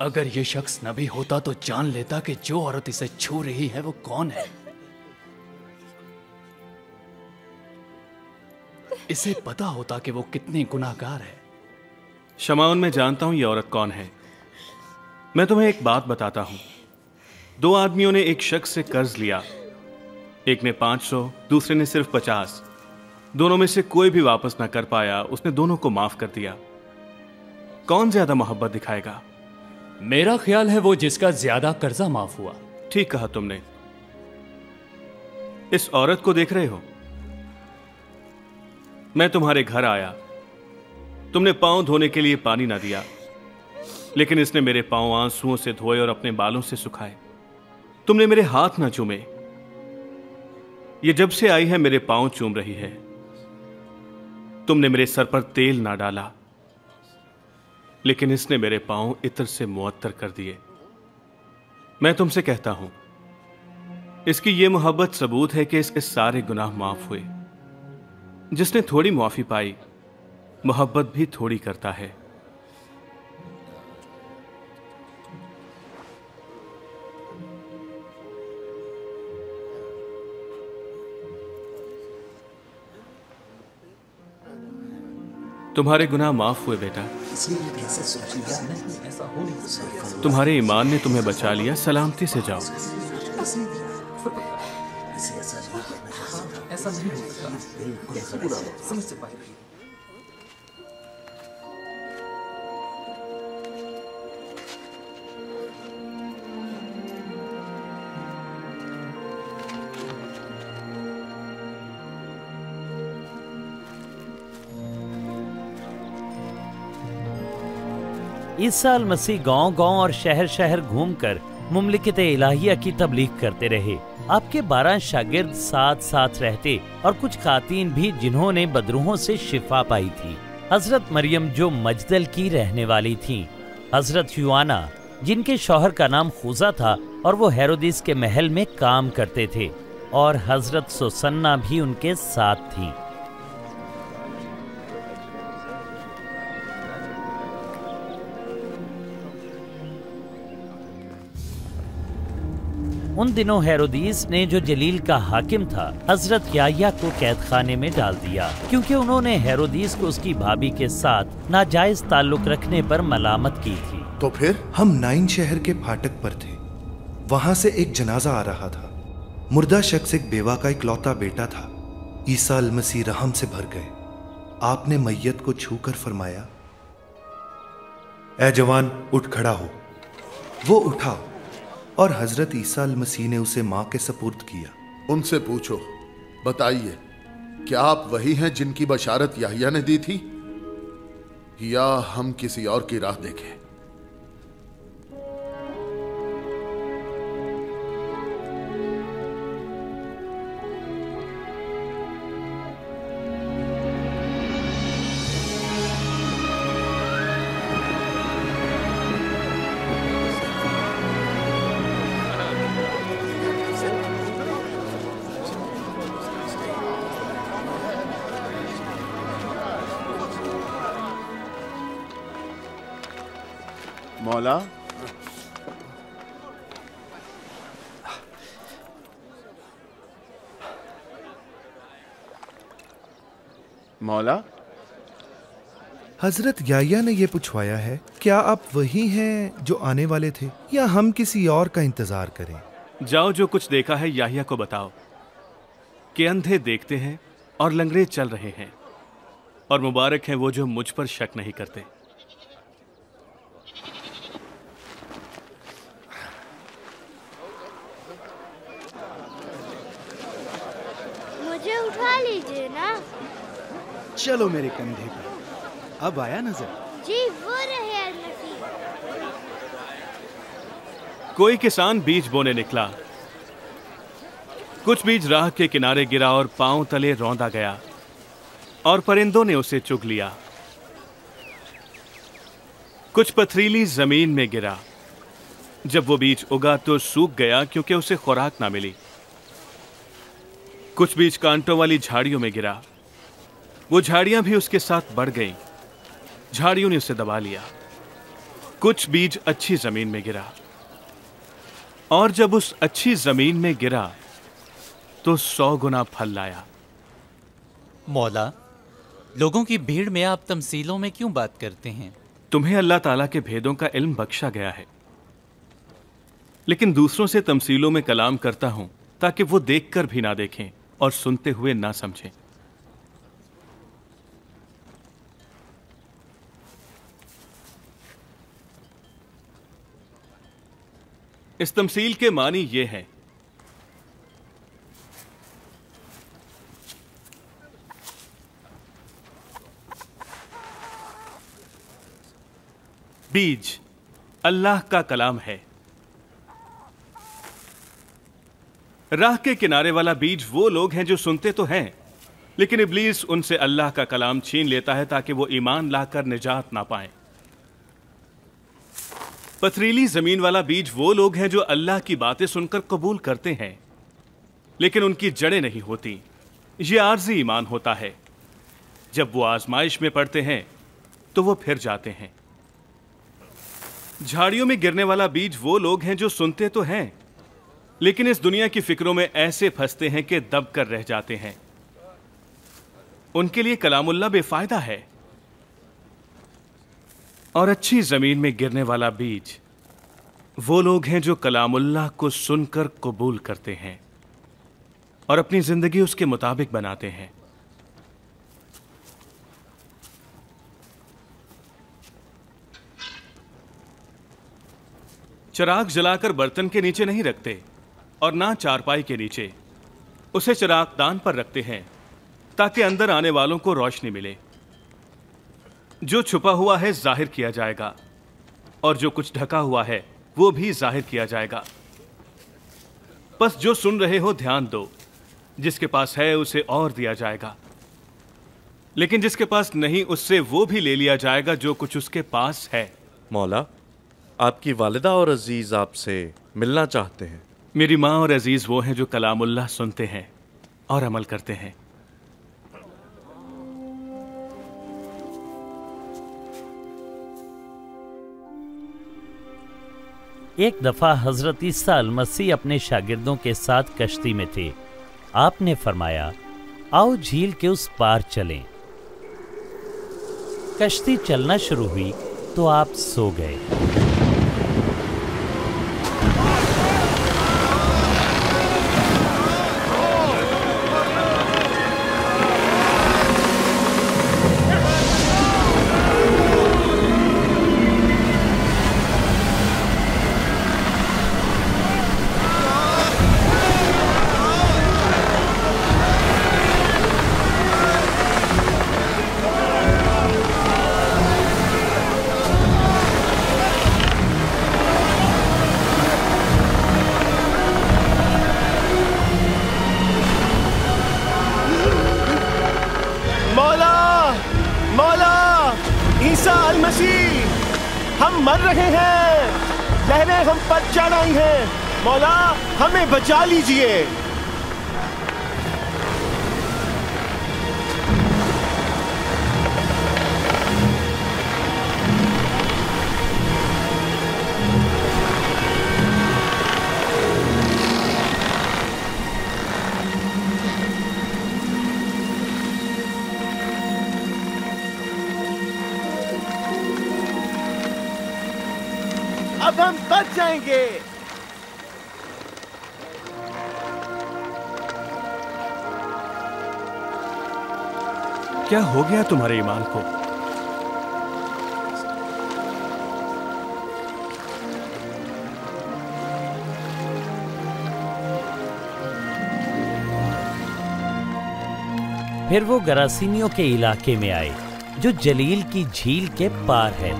अगर ये शख्स नबी होता तो जान लेता कि जो औरत इसे छू रही है वो कौन है। इसे पता होता कि वो कितनी गुनाहगार है। शमाउन मैं जानता हूँ ये औरत कौन है। मैं तुम्हें एक बात बताता हूँ। दो आदमियों ने एक शख्स से कर्ज लिया। एक ने पाँच सौ, दूसरे ने सिर्फ़ पचास। दोनों में से कोई भी वापस ना कर पाया, उसने दोनों को माफ़ कर दिया। कौन ज़्यादा मोहब्बत दिखाएगा? मेरा ख्याल है वो जिसका ज़्यादा कर्जा माफ़ हुआ। ठीक कहा तुमने। इस औरत को देख रहे हो? मैं तुम्हारे घर आया। तुमने पाँव धोने के लिए पानी ना दिया, लेकिन इसने मेरे पाँव आंसुओं से धोए और अपने बालों से सुखाए। तुमने मेरे हाथ ना चूमे। ये जब से आई है, मेरे पाँव चूम रही है। तुमने मेरे सर पर तेल ना डाला। लेकिन इसने मेरे पाँव इतर से मुअत्तर कर दिए। मैं तुमसे कहता हूँ, इसकी यह मोहब्बत सबूत है कि इसके सारे गुनाह माफ़ हुए। जिसने थोड़ी मुआफी पाई, मोहब्बत भी थोड़ी करता है। तुम्हारे गुनाह माफ़ हुए बेटा। तुम्हारे ईमान ने तुम्हें बचा लिया, सलामती से जाओ। ऐसा नहीं हो सकता इस साल मसीह गाँव गाँव और शहर शहर घूमकर मुमलिकत इलाहिया की तबलीग करते रहे। आपके बारह शागिर्द साथ साथ रहते और कुछ खातन भी जिन्होंने बदरूहों से शिफा पाई थी। हज़रत मरियम जो मजदल की रहने वाली थी। हज़रत युआना, जिनके शौहर का नाम खूजा था और वो हेरोदिस के महल में काम करते थे। और हज़रत सुसन्ना भी उनके साथ थीं। उन दिनों हेरोदीस ने जो जलील का हाकिम था, हज़रत याया को कैद खाने में डाल दिया, क्योंकि उन्होंने हेरोदीस को उसकी भाभी के साथ नाजायज ताल्लुक रखने पर मलामत की थी। तो फिर हम नाइन शहर के फाटक पर थे। वहाँ से एक जनाजा आ रहा था। मुर्दा शख्स एक बेवा का इकलौता बेटा था। ईसा अलमसी रहम से भर गए। आपने मैयत को छूकर फरमाया, ए जवान, उठ खड़ा हो। वो उठा। और हज़रत ईसा मसीह ने उसे माँ के सपुर्द किया। उनसे पूछो, बताइए, क्या आप वही हैं जिनकी बशारत याहिया ने दी थी? या हम किसी और की राह देखें? मौला मौला हज़रत याया ने यह पूछवाया है क्या आप वही हैं जो आने वाले थे या हम किसी और का इंतज़ार करें? जाओ जो कुछ देखा है याहिया को बताओ। कि अंधे देखते हैं और लंगड़े चल रहे हैं और मुबारक हैं वो जो मुझ पर शक नहीं करते मुझे उठा लीजिए ना। चलो मेरे कंधे पर। अब आया नज़र? जी वो रहे कोई किसान बीज बोने निकला। कुछ बीज राह के किनारे गिरा और पाँव तले रौंदा गया और परिंदों ने उसे चुग लिया। कुछ पथरीली ज़मीन में गिरा। जब वो बीज उगा तो सूख गया क्योंकि उसे खुराक ना मिली। कुछ बीज कांटों वाली झाड़ियों में गिरा वो झाड़ियाँ भी उसके साथ बढ़ गईं। झाड़ियों ने उसे दबा लिया। कुछ बीज अच्छी ज़मीन में गिरा। और जब उस अच्छी ज़मीन में गिरा तो सौ गुना फल लाया। मौला लोगों की भीड़ में आप तमसीलों में क्यों बात करते हैं? तुम्हें अल्लाह ताला के भेदों का इल्म बख्शा गया है। लेकिन दूसरों से तमसीलों में कलाम करता हूँ ताकि वो देखकर भी ना देखें। और सुनते हुए ना समझें। इस तमसील के मानी ये है। बीज, अल्लाह का कलाम है। राह के किनारे वाला बीज वो लोग हैं जो सुनते तो हैं। लेकिन इब्लीस उनसे अल्लाह का कलाम छीन लेता है ताकि वो ईमान लाकर निजात ना पाए। पथरीली ज़मीन वाला बीज वो लोग हैं जो अल्लाह की बातें सुनकर कबूल करते हैं। लेकिन उनकी जड़ें नहीं होती। ये आर्जी ईमान होता है। जब वो आजमाइश में पड़ते हैं तो वो फिर जाते हैं। झाड़ियों में गिरने वाला बीज वो लोग हैं जो सुनते तो हैं। लेकिन इस दुनिया की फिक्रों में ऐसे फंसते हैं कि दब कर रह जाते हैं। उनके लिए कलामुल्ला बेफायदा है। और अच्छी ज़मीन में गिरने वाला बीज, वो लोग हैं जो कलामुल्लाह को सुनकर कबूल करते हैं और अपनी ज़िंदगी उसके मुताबिक बनाते हैं। चिराग जलाकर बर्तन के नीचे नहीं रखते। और ना चारपाई के नीचे। उसे चिराग दान पर रखते हैं, ताकि अंदर आने वालों को रोशनी मिले। जो छुपा हुआ है ज़ाहिर किया जाएगा, और जो कुछ ढका हुआ है, वो भी ज़ाहिर किया जाएगा। बस जो सुन रहे हो ध्यान दो, जिसके पास है उसे और दिया जाएगा। लेकिन जिसके पास नहीं, उससे वो भी ले लिया जाएगा जो कुछ उसके पास है। मौला, आपकी वालिदा और अज़ीज़ आपसे मिलना चाहते हैं। मेरी माँ और अज़ीज़ वो हैं जो कलामुल्लाह सुनते हैं और अमल करते हैं। एक दफ़ा हज़रत ईसा मसीह अपने शागिर्दों के साथ कश्ती में थे। आपने फरमाया, आओ झील के उस पार चलें। कश्ती चलना शुरू हुई तो आप सो गए। बचा लीजिए। क्या हो गया तुम्हारे ईमान को? फिर वो गरासीनियों के इलाके में आए, जो जलील की झील के पार है।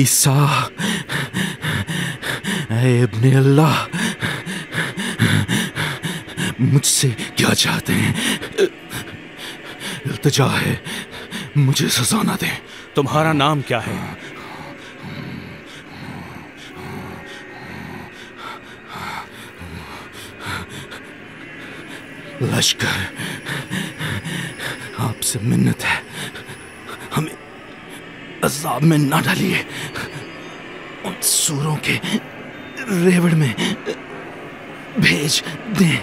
ईसा इब्ने अल्लाह मुझसे क्या चाहते हैं? इल्तिजा है मुझे सजा ना दें। तुम्हारा नाम क्या है? लश्कर आपसे मिन्नत है। हमें अजाब में ना डालिए। के रेवड़ में भेज दें।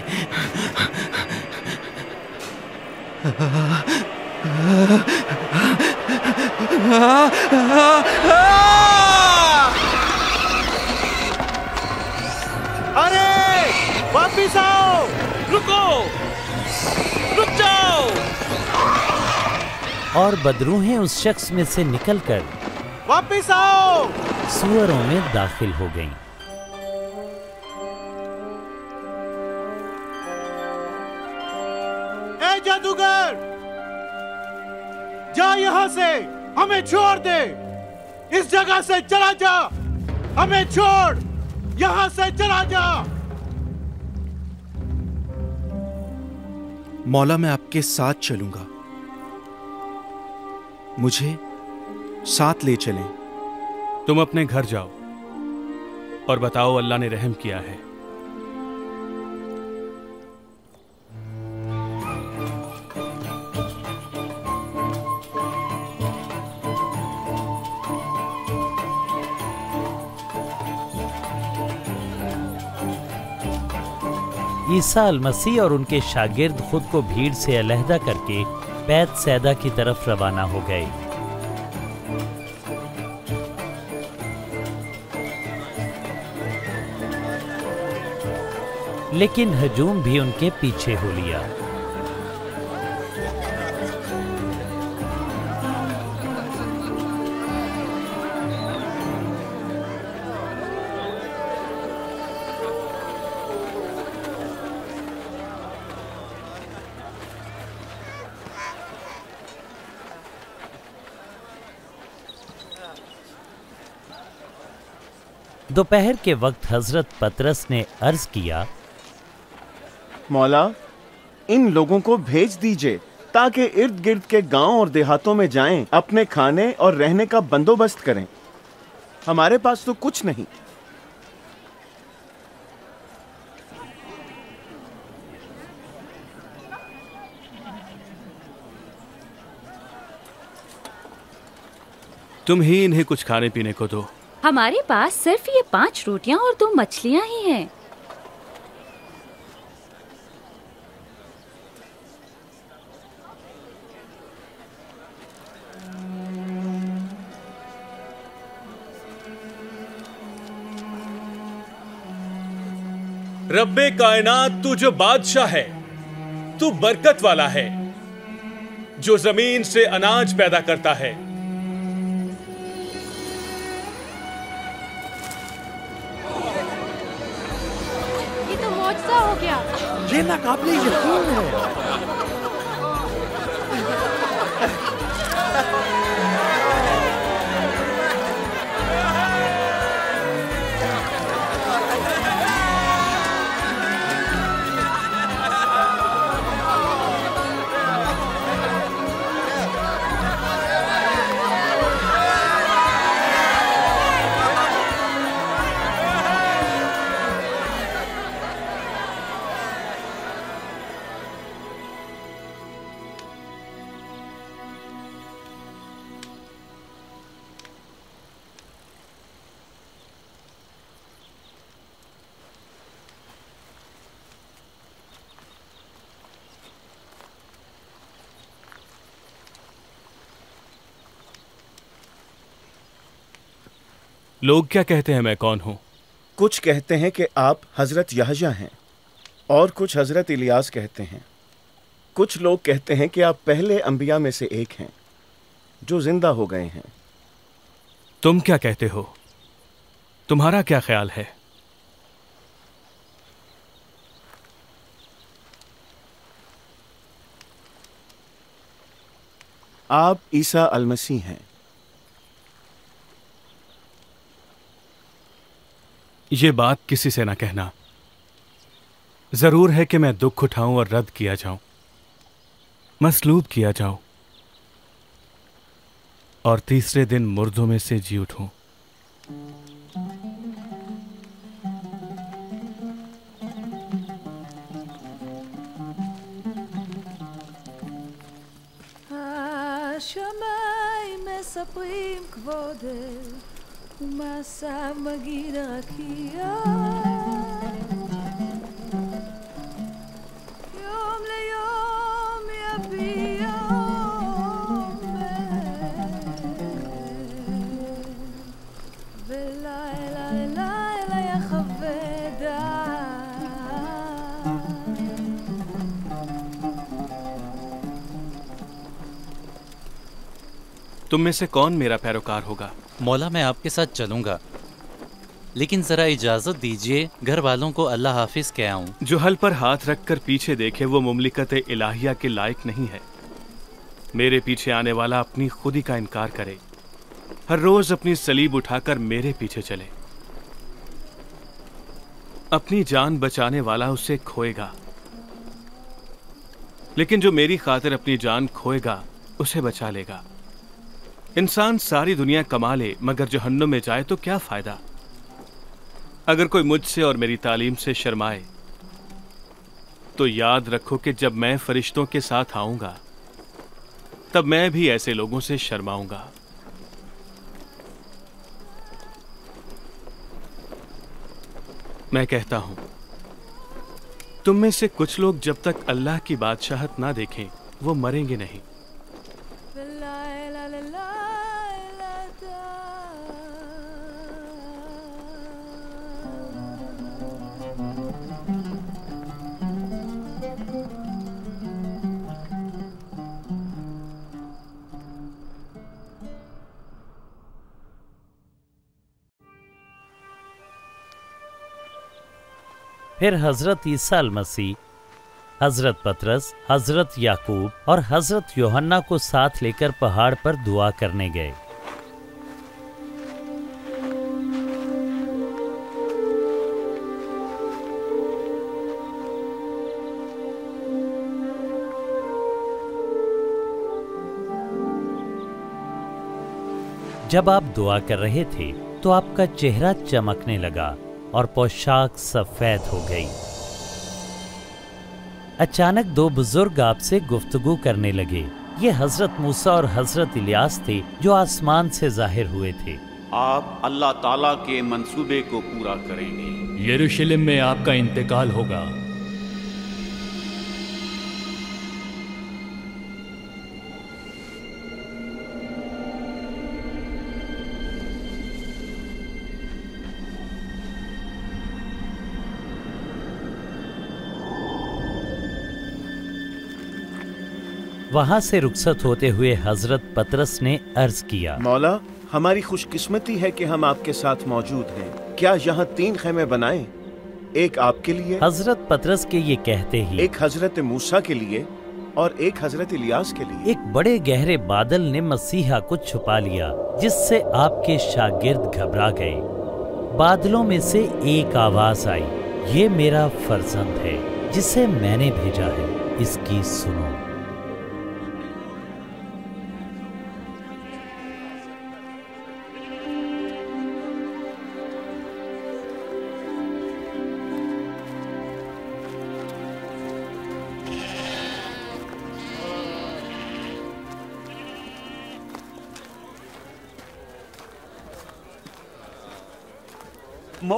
अरे वापिस आओ। रुको। रुक जाओ। और बदरूहें उस शख्स में से निकलकर वापिस आओ। सुअरों में दाखिल हो गईं। ए जादूगर! जा यहाँ से हमें छोड़ दे। इस जगह से चला जा। हमें छोड़ यहाँ से चला जा। मौला मैं आपके साथ चलूँगा। मुझे साथ ले चलें। तुम अपने घर जाओ और बताओ अल्लाह ने रहम किया है। ईसा मसीह और उनके शागिर्द खुद को भीड़ से अलहदा करके बैत सैदा की तरफ़ रवाना हो गए। लेकिन हजूम भी उनके पीछे हो लिया। दोपहर के वक्त हज़रत पतरस ने अर्ज़ किया मौला इन लोगों को भेज दीजिए ताकि इर्द गिर्द के गाँव और देहातों में जाएँ अपने खाने और रहने का बंदोबस्त करें। हमारे पास तो कुछ नहीं। तुम ही इन्हें कुछ खाने पीने को दो। हमारे पास सिर्फ़ ये पाँच रोटियाँ और दो मछलियाँ ही हैं। रब्बे कायनात तू जो बादशाह है तू बरकत वाला है जो ज़मीन से अनाज पैदा करता है। ये तो मौजसा हो गया। ये नाकाबले यकीन है। लोग क्या कहते हैं मैं कौन हूँ? कुछ कहते हैं कि आप हज़रत यहया हैं और कुछ हज़रत इलियास कहते हैं। कुछ लोग कहते हैं कि आप पहले अंबिया में से एक हैं जो ज़िंदा हो गए हैं। तुम क्या कहते हो? तुम्हारा क्या ख्याल है? आप ईसा अलमसी हैं। ये बात किसी से ना कहना जरूर है कि मैं दुख उठाऊं और रद्द किया जाऊं मसलूब किया जाऊं और तीसरे दिन मुर्दों में से जी उठूं השמיים מספרים כבודך masa maginakia Yom le yom. तुम में से कौन मेरा पैरोकार होगा? मौला मैं आपके साथ चलूँगा। लेकिन जरा इजाज़त दीजिए घर वालों को अल्लाह हाफिज कह आऊँ। जो हल पर हाथ रखकर पीछे देखे वो मुमलिकत इलाहिया के लायक नहीं है। मेरे पीछे आने वाला अपनी खुदी का इनकार करे। हर रोज अपनी सलीब उठाकर मेरे पीछे चले। अपनी जान बचाने वाला उसे खोएगा। लेकिन जो मेरी खातिर अपनी जान खोएगा उसे बचा लेगा। इंसान सारी दुनिया कमा ले, मगर जहन्नुम में जाए तो क्या फ़ायदा? अगर कोई मुझसे और मेरी तालीम से शर्माए तो याद रखो कि जब मैं फरिश्तों के साथ आऊँगा, तब मैं भी ऐसे लोगों से शर्माऊँगा। मैं कहता हूँ, तुम में से कुछ लोग जब तक अल्लाह की बादशाहत ना देखें, वो मरेंगे नहीं। फिर हज़रत ईसा मसीह हज़रत पतरस, हज़रत याकूब और हज़रत योहन्ना को साथ लेकर पहाड़ पर दुआ करने गए। जब आप दुआ कर रहे थे तो आपका चेहरा चमकने लगा। और पोशाक सफ़ेद हो गई। अचानक दो बुज़ुर्ग आपसे गुफ्तगु करने लगे। ये हज़रत मूसा और हज़रत इलियास थे जो आसमान से ज़ाहिर हुए थे। आप अल्लाह ताला के मंसूबे को पूरा करेंगे। यरूशलेम में आपका इंतकाल होगा। वहाँ से रुखसत होते हुए हज़रत पतरस ने अर्ज़ किया। मौला हमारी खुशकिस्मती है कि हम आपके साथ मौजूद हैं। क्या यहाँ तीन खेमे बनाएँ? एक आपके लिए। हज़रत पतरस के ये कहते ही एक हज़रत मूसा के लिए और एक हज़रत इलियास के लिए। एक बड़े गहरे बादल ने मसीहा को छुपा लिया जिससे आपके शागिर्द घबरा गए। बादलों में से एक आवाज़ आई ये मेरा फर्जंद है जिसे मैंने भेजा है इसकी सुनो।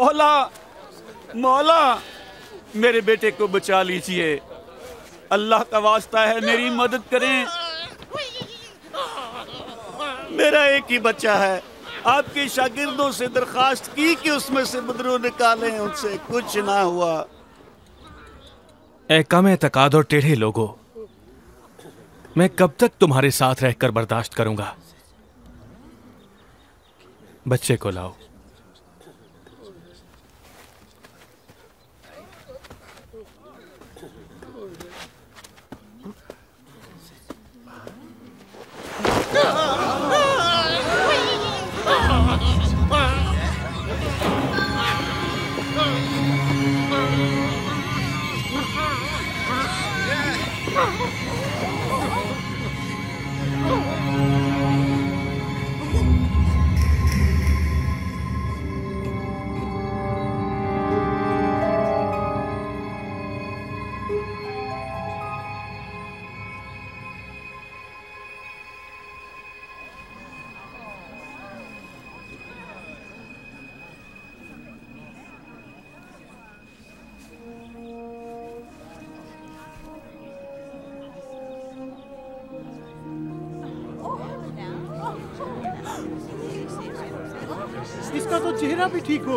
मौला मौला, मेरे बेटे को बचा लीजिए। अल्लाह का वास्ता है, मेरी मदद करें। मेरा एक ही बच्चा है। आपके शागिर्दों से दरखास्त की कि उसमें से बदरू निकालें, उनसे कुछ ना हुआ। ए कम एतकाद और टेढ़े लोगों, मैं कब तक तुम्हारे साथ रहकर बर्दाश्त करूँगा? बच्चे को लाओ।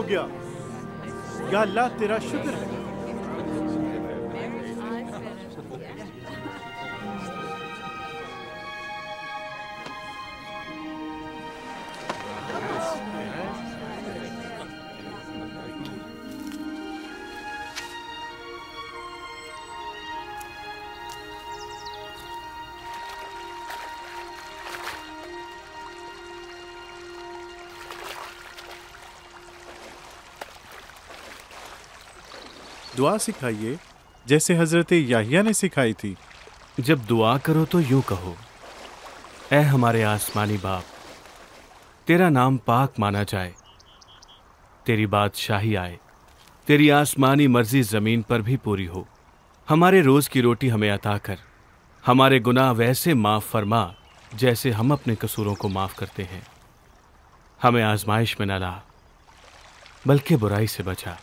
गया। या अल्लाह तेरा शुक्र दुआ सिखाइए, जैसे हज़रत याहिया ने सिखाई थी। जब दुआ करो तो यूँ कहो ए हमारे आसमानी बाप, तेरा नाम पाक माना जाए, तेरी बादशाही आए, तेरी आसमानी मर्ज़ी ज़मीन पर भी पूरी हो। हमारे रोज की रोटी हमें अता कर, हमारे गुनाह वैसे माफ़ फरमा, जैसे हम अपने कसूरों को माफ़ करते हैं। हमें आजमाइश में न ला, बल्कि बुराई से बचा।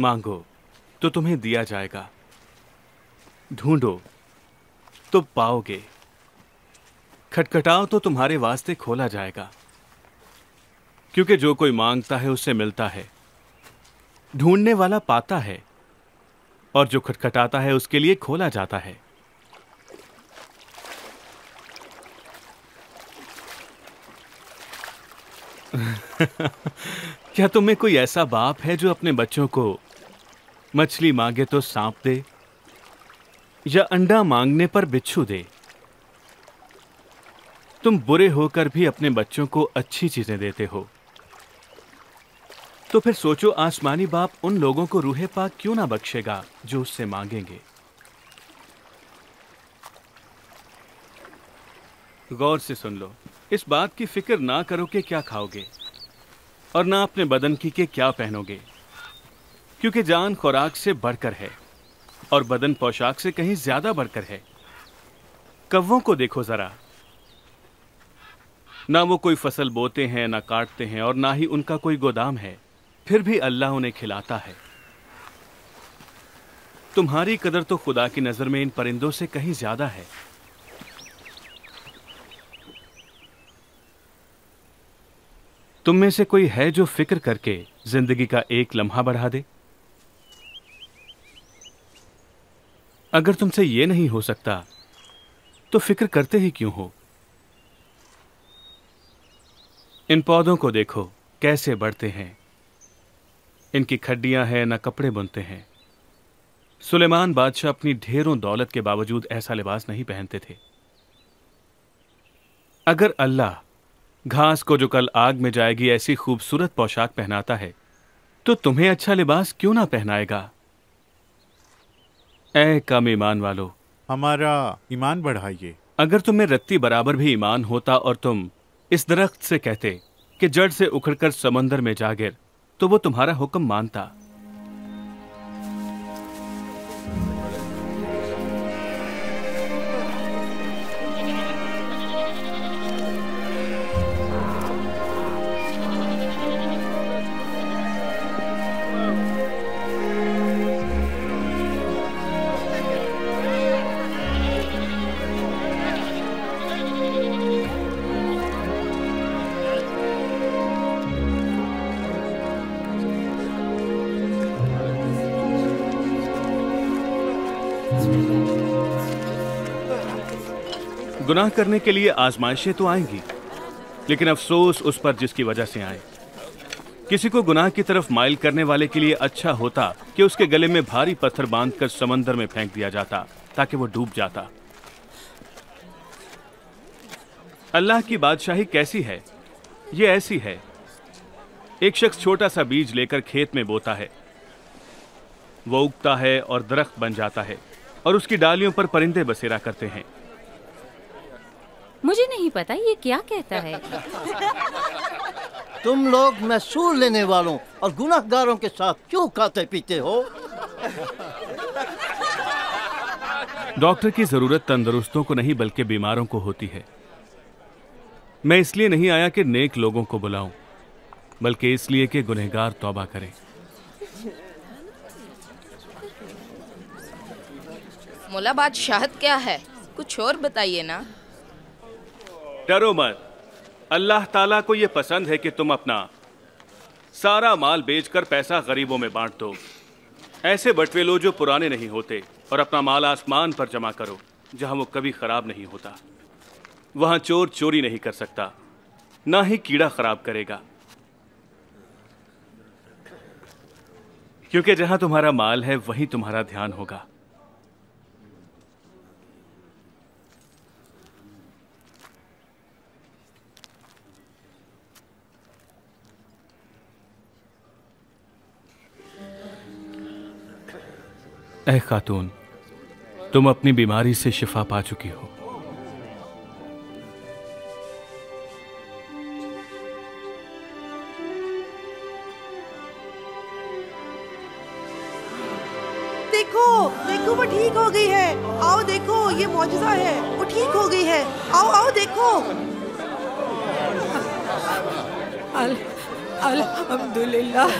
मांगो तो तुम्हें दिया जाएगा। ढूंढो तो पाओगे। खटखटाओ तो तुम्हारे वास्ते खोला जाएगा। क्योंकि जो कोई माँगता है उससे मिलता है। ढूँढने वाला पाता है, और जो खटखटाता है, उसके लिए खोला जाता है। क्या तुम्हें कोई ऐसा बाप है, जो अपने बच्चों को मछली मांगे तो सांप दे, या अंडा मांगने पर बिच्छू दे। तुम बुरे होकर भी अपने बच्चों को अच्छी चीज़ें देते हो। तो फिर सोचो, आसमानी बाप उन लोगों को रूहे पाक क्यों ना बख्शेगा, जो उससे मांगेंगे। गौर से सुन लो, इस बात की फ़िक्र ना करो कि क्या खाओगे, और ना अपने बदन की के क्या पहनोगे। क्योंकि जान खुराक से बढ़कर है और बदन पोशाक से कहीं ज़्यादा बढ़कर है। कव्वों को देखो जरा। ना वो कोई फ़सल बोते हैं, ना काटते हैं और ना ही उनका कोई गोदाम है। फिर भी अल्लाह उन्हें खिलाता है। तुम्हारी कदर तो खुदा की नज़र में इन परिंदों से कहीं ज़्यादा है। तुम में से कोई है जो फ़िक्र करके ज़िंदगी का एक लम्हा बढ़ा दे? अगर तुमसे यह नहीं हो सकता तो फ़िक्र करते ही क्यों हो? इन पौधों को देखो, कैसे बढ़ते हैं। इनकी खड्डियाँ हैं, ना कपड़े बुनते हैं। सुलेमान बादशाह अपनी ढेरों दौलत के बावजूद ऐसा लिबास नहीं पहनते थे। अगर अल्लाह घास को जो कल आग में जाएगी ऐसी खूबसूरत पोशाक पहनाता है तो तुम्हें अच्छा लिबास क्यों ना पहनाएगा? ऐ कम ईमान वालो हमारा ईमान बढ़ाइए। अगर तुम्हें रत्ती बराबर भी ईमान होता और तुम इस दरख्त से कहते कि जड़ से उखड़कर समंदर में जा गिर तो वो तुम्हारा हुक्म मानता। गुनाह करने के लिए आजमाइशें तो आएँगी, लेकिन अफसोस उस पर जिसकी वजह से आए। किसी को गुनाह की तरफ़ माइल करने वाले के लिए अच्छा होता कि उसके गले में भारी पत्थर बांधकर समंदर में फेंक दिया जाता, ताकि वो डूब जाता। अल्लाह की बादशाही कैसी है? ये ऐसी है। एक शख्स छोटा सा बीज लेकर खेत में बोता है। वो उगता है और दरख्त बन जाता है, और उसकी डालियों पर परिंदे बसेरा करते हैं। मुझे नहीं पता ये क्या कहता है। तुम लोग महसूल लेने वालों और गुनाहगारों के साथ क्यों खाते पीते हो? डॉक्टर की ज़रूरत तंदुरुस्तों को नहीं बल्कि बीमारों को होती है। मैं इसलिए नहीं आया कि नेक लोगों को बुलाऊं बल्कि इसलिए कि गुनहगार तौबा करें। मोला बादशाहत क्या है? कुछ और बताइए ना। डरो मत। अल्लाह ताला को यह पसंद है कि तुम अपना सारा माल बेचकर पैसा गरीबों में बांट दो। ऐसे बटवे लो जो पुराने नहीं होते और अपना माल आसमान पर जमा करो, जहाँ वो कभी खराब नहीं होता। वहाँ चोर चोरी नहीं कर सकता, ना ही कीड़ा खराब करेगा। क्योंकि जहाँ तुम्हारा माल है, वहीं तुम्हारा ध्यान होगा। ऐ खातून तुम अपनी बीमारी से शिफा पा चुकी हो। देखो देखो वो ठीक हो गई है। आओ देखो ये मौजूदा है वो ठीक हो गई है। आओ आओ देखो। अल अल्हम्दुलिल्लाह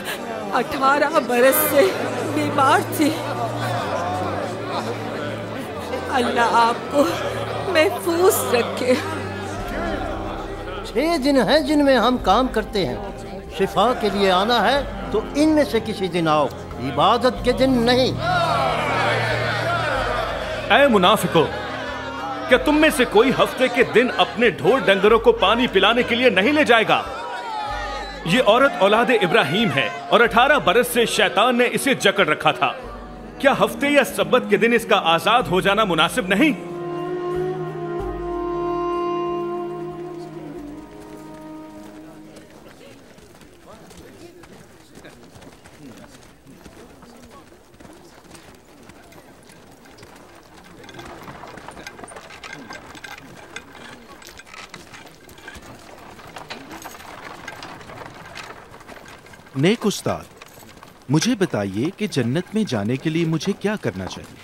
अठारह बरस से बीमार थी। अल्लाह आपको महफूज रखे। छह दिन हैं जिनमें हम काम करते हैं शिफा के लिए आना है तो इनमें से किसी दिन आओ। इबादत के दिन नहीं। ऐ मुनाफिको क्या तुम में से कोई हफ़्ते के दिन अपने ढोर डंगरों को पानी पिलाने के लिए नहीं ले जाएगा? ये औरत औलाद इब्राहिम है और अठारह बरस से शैतान ने इसे जकड़ रखा था। क्या हफ़्ते या सब्बत के दिन इसका आज़ाद हो जाना मुनासिब नहीं? नेक उस्ताद मुझे बताइए कि जन्नत में जाने के लिए मुझे क्या करना चाहिए?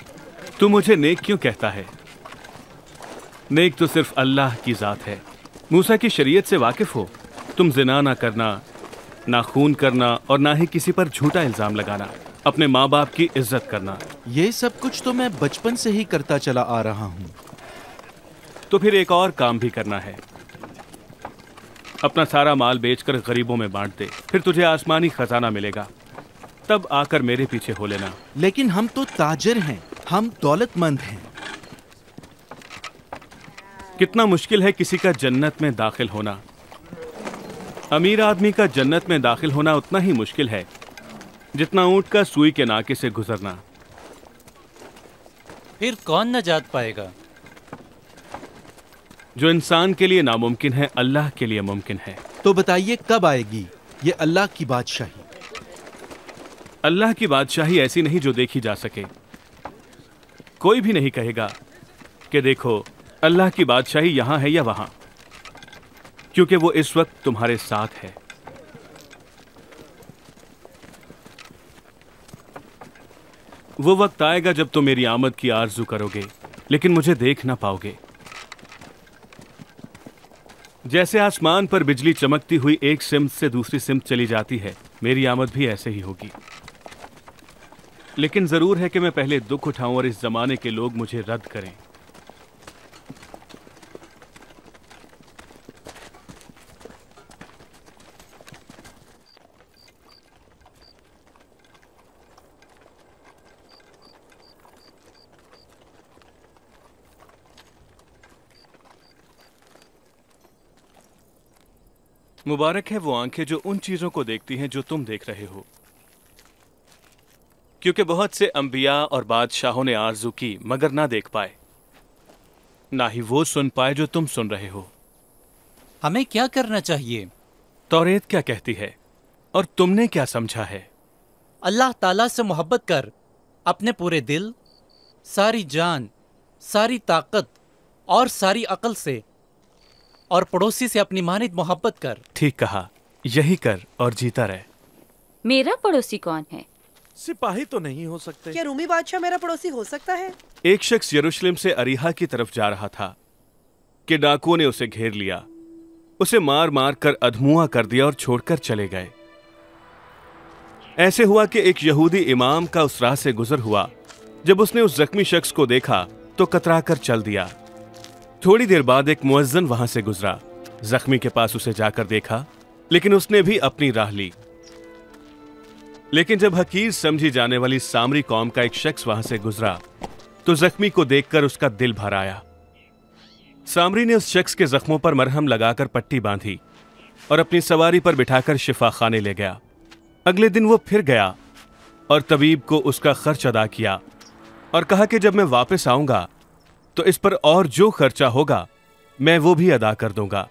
तू मुझे नेक क्यों कहता है? नेक तो सिर्फ़ अल्लाह की जात है। मूसा की शरीयत से वाकिफ हो। तुम जिना ना करना ना खून करना और ना ही किसी पर झूठा इल्ज़ाम लगाना। अपने माँ बाप की इज़्ज़त करना। ये सब कुछ तो मैं बचपन से ही करता चला आ रहा हूँ। तो फिर एक और काम भी करना है। अपना सारा माल बेचकर गरीबों में बांट दे। फिर तुझे आसमानी खजाना मिलेगा। तब आकर मेरे पीछे हो लेना। लेकिन हम तो ताजर हैं हम दौलतमंद हैं। कितना मुश्किल है किसी का जन्नत में दाखिल होना। अमीर आदमी का जन्नत में दाखिल होना उतना ही मुश्किल है जितना ऊँट का सुई के नाके से गुजरना। फिर कौन नजात पाएगा? जो इंसान के लिए नामुमकिन है अल्लाह के लिए मुमकिन है। तो बताइए कब आएगी ये अल्लाह की बादशाही? अल्लाह की बादशाही ऐसी नहीं जो देखी जा सके। कोई भी नहीं कहेगा कि देखो, अल्लाह की बादशाही यहाँ है या वहाँ, क्योंकि वो इस वक्त तुम्हारे साथ है। वो वक्त आएगा जब तुम मेरी आमद की आरज़ू करोगे, लेकिन मुझे देख ना पाओगे। जैसे आसमान पर बिजली चमकती हुई एक सिमत से दूसरी सिमत चली जाती है, मेरी आमद भी ऐसे ही होगी। लेकिन ज़रूर है कि मैं पहले दुख उठाऊं और इस जमाने के लोग मुझे रद्द करें। मुबारक है वो आँखें जो उन चीज़ों को देखती हैं जो तुम देख रहे हो। क्योंकि बहुत से अंबिया और बादशाहों ने आरज़ू की मगर ना देख पाए। ना ही वो सुन पाए जो तुम सुन रहे हो। हमें क्या करना चाहिए? तौरेत क्या कहती है? और तुमने क्या समझा है? अल्लाह ताला से मोहब्बत कर अपने पूरे दिल सारी जान सारी ताकत और सारी अकल से और पड़ोसी से अपनी मानित मोहब्बत कर। ठीक कहा यही कर और जीता रहे। मेरा पड़ोसी कौन है? सिपाही तो नहीं हो सकते। क्या रूमी बादशाह मेरा पड़ोसी हो सकता है? एक शख्स यरूशलेम से अरीहा की तरफ़ जा रहा था। कि डाकुओं ने उसे घेर लिया। उसे मार मार कर अधमुआ कर दिया और छोड़कर चले गए। ऐसे हुआ कि एक यहूदी इमाम का उस राह से गुजर हुआ। जब उसने उस जख्मी शख्स को देखा तो कतरा कर चल दिया। थोड़ी देर बाद एक मुअज्जन वहाँ से गुजरा। जख्मी के पास उसे जाकर देखा लेकिन उसने भी अपनी राह ली। लेकिन जब हकीर समझी जाने वाली सामरी कौम का एक शख्स वहाँ से गुजरा तो जख्मी को देखकर उसका दिल भर आया। सामरी ने उस शख्स के जख्मों पर मरहम लगाकर पट्टी बांधी और अपनी सवारी पर बिठाकर शिफा खाने ले गया। अगले दिन वो फिर गया और तबीब को उसका खर्च अदा किया और कहा कि जब मैं वापस आऊँगा तो इस पर और जो खर्चा होगा, मैं वो भी अदा कर दूँगा।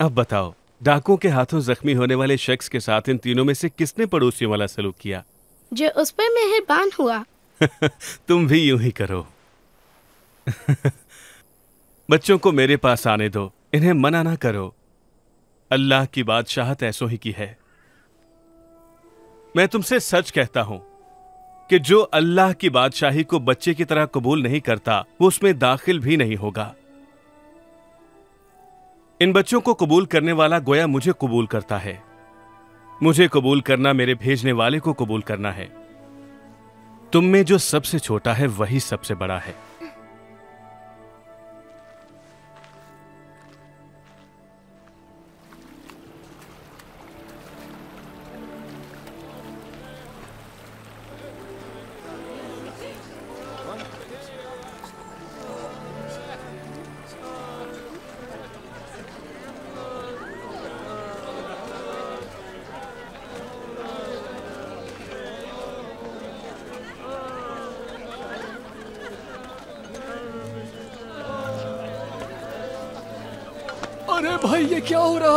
अब बताओ डाकुओं के हाथों जख्मी होने वाले शख्स के साथ इन तीनों में से किसने पड़ोसियों वाला सलूक किया? जो उस पर मेहरबान हुआ। तुम भी यूँ ही करो। बच्चों को मेरे पास आने दो। इन्हें मना ना करो। अल्लाह की बादशाहत ऐसो ही की है। मैं तुमसे सच कहता हूँ कि जो अल्लाह की बादशाही को बच्चे की तरह कबूल नहीं करता वो उसमें दाखिल भी नहीं होगा। इन बच्चों को कबूल करने वाला गोया मुझे कबूल करता है। मुझे कबूल करना मेरे भेजने वाले को कबूल करना है। तुम में जो सबसे छोटा है, वही सबसे बड़ा है।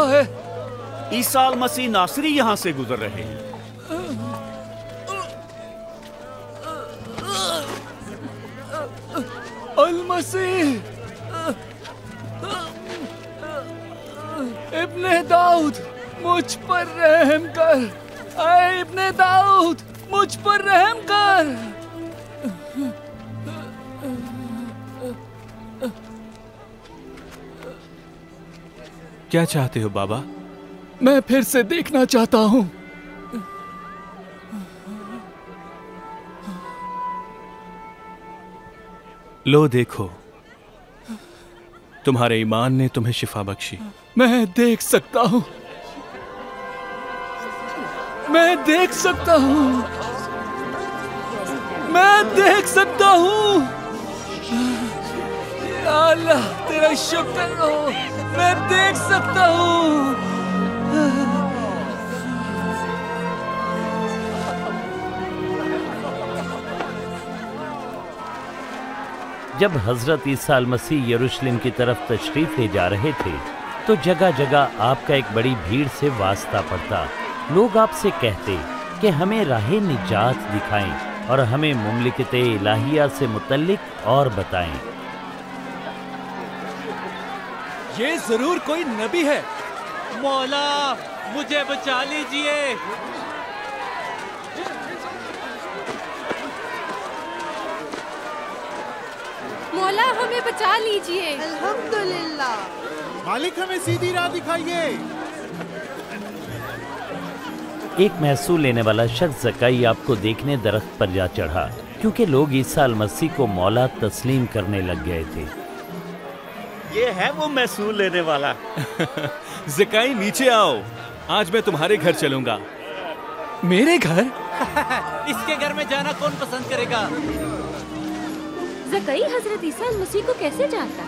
रहा है? ईसाल मसीह नासरी यहाँ से गुजर रहे हैं। अल मसीह इब्ने दाऊद, मुझ पर रहम कर। अय इब्ने दाऊद, मुझ पर रहम कर। क्या चाहते हो बाबा? मैं फिर से देखना चाहता हूँ। लो देखो। तुम्हारे ईमान ने तुम्हें शिफा बख्शी। मैं देख सकता हूँ। मैं देख सकता हूँ। मैं देख सकता हूँ। अल्लाह, तेरा शुक्र हो। मैं देख सकता हूँ। जब हज़रत ईसा मसीह यरूशलेम की तरफ़ तशरीफ़ ले जा रहे थे तो जगह जगह आपका एक बड़ी भीड़ से वास्ता पड़ता। लोग आपसे कहते कि हमें राह निजात दिखाएँ और हमें मुमलिकत इलाहिया से मुतल्लिक और बताएँ। ये ज़रूर कोई नबी है। मौला मुझे बचा लीजिए। मौला हमें बचा लीजिए। अल्हम्दुलिल्लाह। मालिक हमें सीधी राह दिखाइए। एक महसूल लेने वाला शख्स जकाई आपको देखने दरख्त पर जा चढ़ा क्योंकि लोग ईसा मसीह को मौला तस्लीम करने लग गए थे। ये है वो महसूल लेने वाला। जिकाई नीचे आओ। आज मैं तुम्हारे घर चलूँगा। मेरे घर? इसके घर में जाना कौन पसंद करेगा? जकई हज़रत ईसा मसीह को कैसे जानता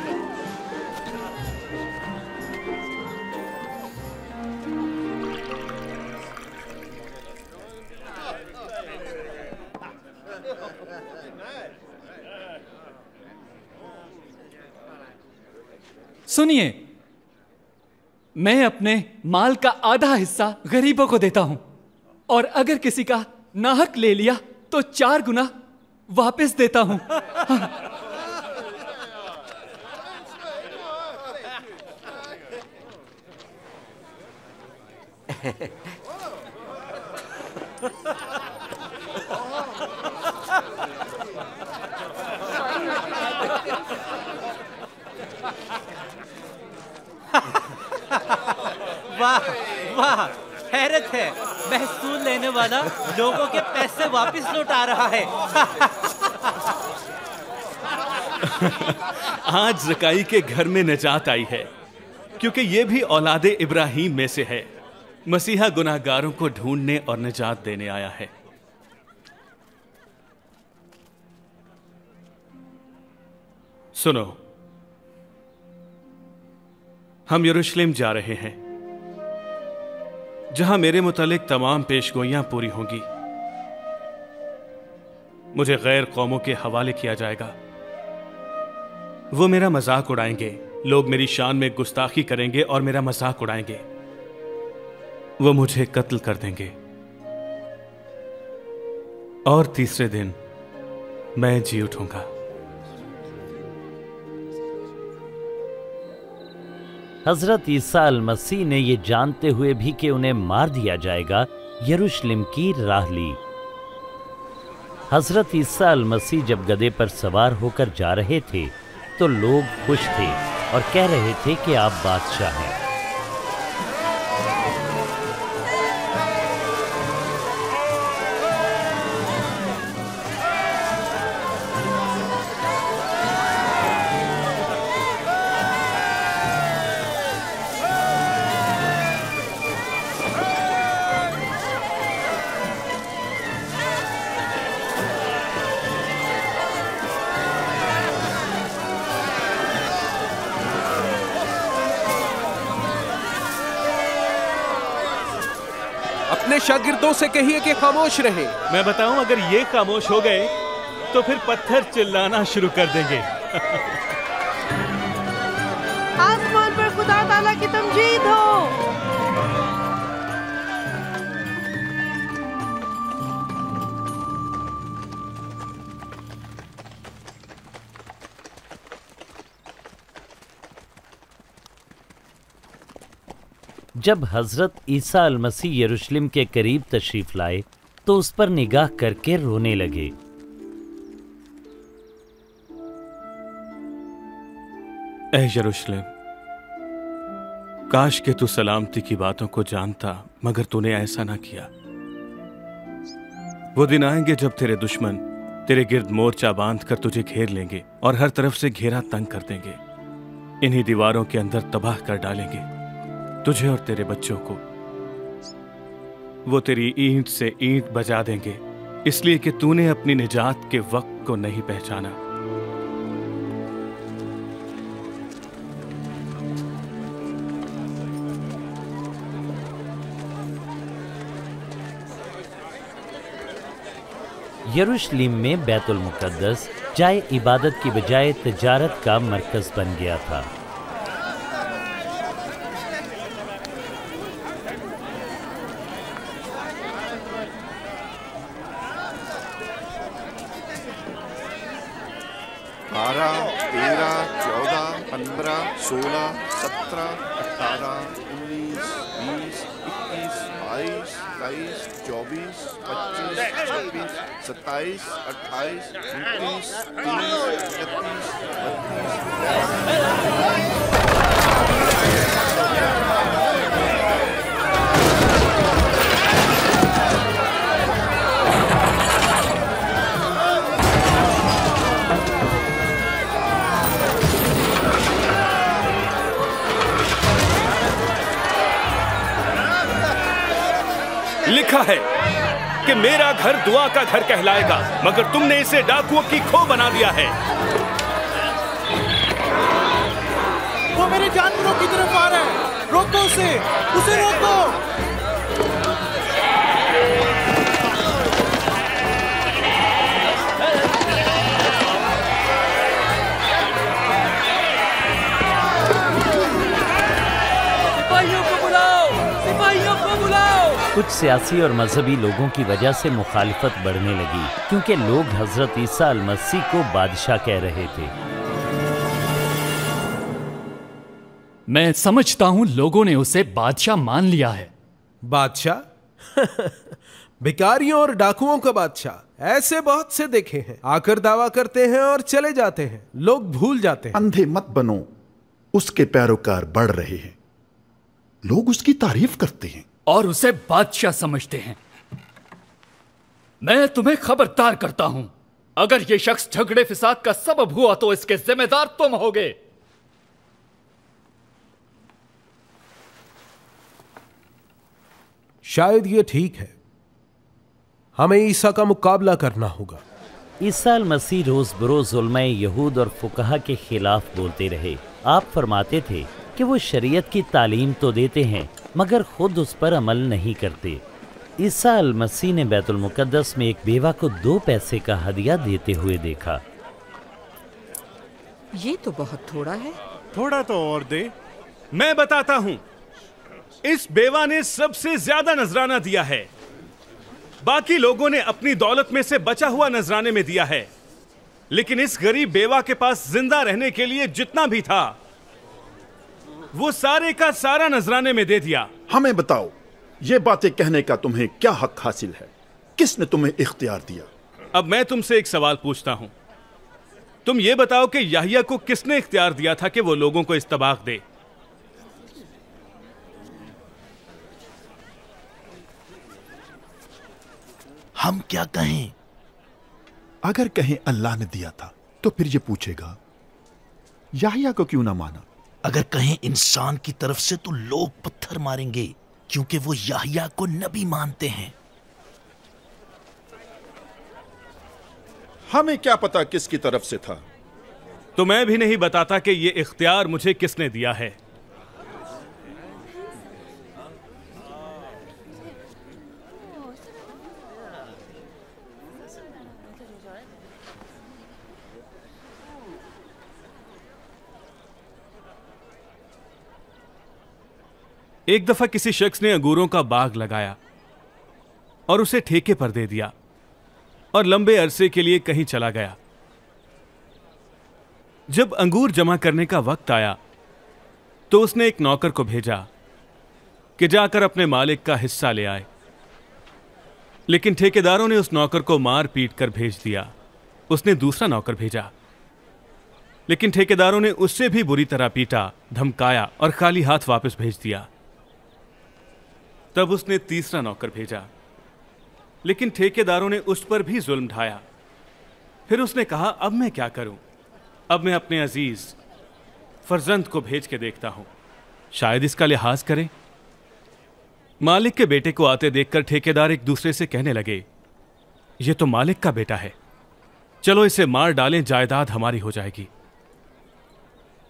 सुनिए, मैं अपने माल का आधा हिस्सा गरीबों को देता हूँ। और अगर किसी का नाहक ले लिया तो चार गुना वापस देता हूँ। वाह वाह, हैरत है। महसूल लेने वाला लोगों के पैसे वापस लौटा रहा है। आज जकाई के घर में निजात आई है, क्योंकि ये भी औलादे इब्राहिम में से है। मसीहा गुनाहगारों को ढूँढने और निजात देने आया है। सुनो, हम यरूशलेम जा रहे हैं। जहाँ मेरे मुतालिक तमाम पेशगोइयाँ पूरी होंगी। मुझे गैर कौमों के हवाले किया जाएगा। वो मेरा मज़ाक उड़ाएँगे, लोग मेरी शान में गुस्ताखी करेंगे और मेरा मज़ाक उड़ाएँगे। वो मुझे कत्ल कर देंगे। और तीसरे दिन मैं जी उठूँगा। हज़रत ईसा मसीह ने ये जानते हुए भी कि उन्हें मार दिया जाएगा, यरूशलेम की राह ली। हज़रत ईसा मसीह जब गधे पर सवार होकर जा रहे थे तो लोग खुश थे और कह रहे थे कि आप बादशाह हैं। शागिर्दों से कहिए कि खामोश रहे। मैं बताऊँ अगर ये खामोश हो गए तो फिर पत्थर चिल्लाना शुरू कर देंगे। आसमान पर खुदा ताला की तमजीद हो। जब हज़रत ईसा अल मसीह यरूशलेम के करीब तशरीफ़ लाए तो उस पर निगाह करके रोने लगे। यरूशलेम, काश के तू सलामती की बातों को जानता, मगर तूने ऐसा ना किया। वो दिन आएँगे जब तेरे दुश्मन, तेरे गिर्द मोर्चा बाँध कर तुझे घेर लेंगे और हर तरफ़ से घेरा तंग कर देंगे। इन्हीं दीवारों के अंदर तबाह कर डालेंगे। तुझे और तेरे बच्चों को। वो तेरी ईंट से ईंट बजा देंगे, इसलिए कि तूने अपनी निजात के वक्त को नहीं पहचाना। यरूशलेम में बैतुल मुकद्दस जाए इबादत की बजाय तजारत का मरकज बन गया था बारह तेरह चौदह पंद्रह सोलह, सत्रह, अठारह, उन्नीस, बीस, इक्कीस, बाईस, तेईस, चौबीस, पच्चीस, छब्बीस, सत्ताईस, अट्ठाईस, उनतीस, तीस, इकतीस लिखा है कि मेरा घर दुआ का घर कहलाएगा, मगर तुमने इसे डाकुओं की खो बना दिया है। वो मेरे जानवरों की तरफ़ आ रहा है। रोको उसे उसे रोको। कुछ सियासी और मजहबी लोगों की वजह से मुखालिफत बढ़ने लगी क्योंकि लोग हज़रत ईसा अल मसीह को बादशाह कह रहे थे। मैं समझता हूँ लोगों ने उसे बादशाह मान लिया है। बादशाह? भिकारियों और डाकुओं का बादशाह ऐसे बहुत से देखे हैं। आकर दावा करते हैं और चले जाते हैं। लोग भूल जाते हैं। अंधे मत बनो उसके पैरोकार बढ़ रहे हैं। लोग उसकी तारीफ़ करते हैं। और उसे बादशाह समझते हैं। मैं तुम्हें खबरदार करता हूँ। अगर ये शख्स झगड़े फिसाद का सबब हुआ तो इसके जिम्मेदार तुम होगे। शायद ये ठीक है। हमें ईसा का मुकाबला करना होगा। ईसा अल मसीह रोज बरोज यहूद और फुकहा के खिलाफ बोलते रहे। आप फरमाते थे कि वो शरीयत की तालीम तो देते हैं मगर खुद उस पर अमल नहीं करते। ईसा अल मसीह ने बैतुल मुकद्दस में एक बेवा को दो पैसे का हदिया देते हुए देखा। ये तो बहुत थोड़ा है। थोड़ा तो और दे। मैं बताता हूँ इस बेवा ने सबसे ज़्यादा नजराना दिया है। बाकी लोगों ने अपनी दौलत में से बचा हुआ नजराने में दिया है। लेकिन इस गरीब बेवा के पास ज़िंदा रहने के लिए जितना भी था वो सारे का सारा नजराने में दे दिया। हमें बताओ ये बातें कहने का तुम्हें क्या हक हासिल है? किसने तुम्हें इख्तियार दिया? अब मैं तुमसे एक सवाल पूछता हूँ। तुम ये बताओ कि याहिया को किसने इख्तियार दिया था कि वो लोगों को इस्तबाक दे? हम क्या कहें? अगर कहें अल्लाह ने दिया था तो फिर ये पूछेगा याहिया को क्यों ना माना? अगर कहें इंसान की तरफ़ से तो लोग पत्थर मारेंगे क्योंकि वो याहिया को नबी मानते हैं। हमें क्या पता किसकी तरफ़ से था? तो मैं भी नहीं बताता कि ये इख्तियार मुझे किसने दिया है। एक दफ़ा किसी शख्स ने अंगूरों का बाग लगाया और उसे ठेके पर दे दिया और लंबे अरसे के लिए कहीं चला गया। जब अंगूर जमा करने का वक्त आया तो उसने एक नौकर को भेजा कि जाकर अपने मालिक का हिस्सा ले आए। लेकिन ठेकेदारों ने उस नौकर को मार पीट कर भेज दिया। उसने दूसरा नौकर भेजा। लेकिन ठेकेदारों ने उससे भी बुरी तरह पीटा, धमकाया और खाली हाथ वापस भेज दिया। तब उसने तीसरा नौकर भेजा। लेकिन ठेकेदारों ने उस पर भी जुल्म ढाया। फिर उसने कहा अब मैं क्या करूँ? अब मैं अपने अज़ीज़ फर्जंद को भेज के देखता हूँ। शायद इसका लिहाज करें। मालिक के बेटे को आते देखकर ठेकेदार एक दूसरे से कहने लगे यह तो मालिक का बेटा है। चलो इसे मार डालें जायदाद हमारी हो जाएगी।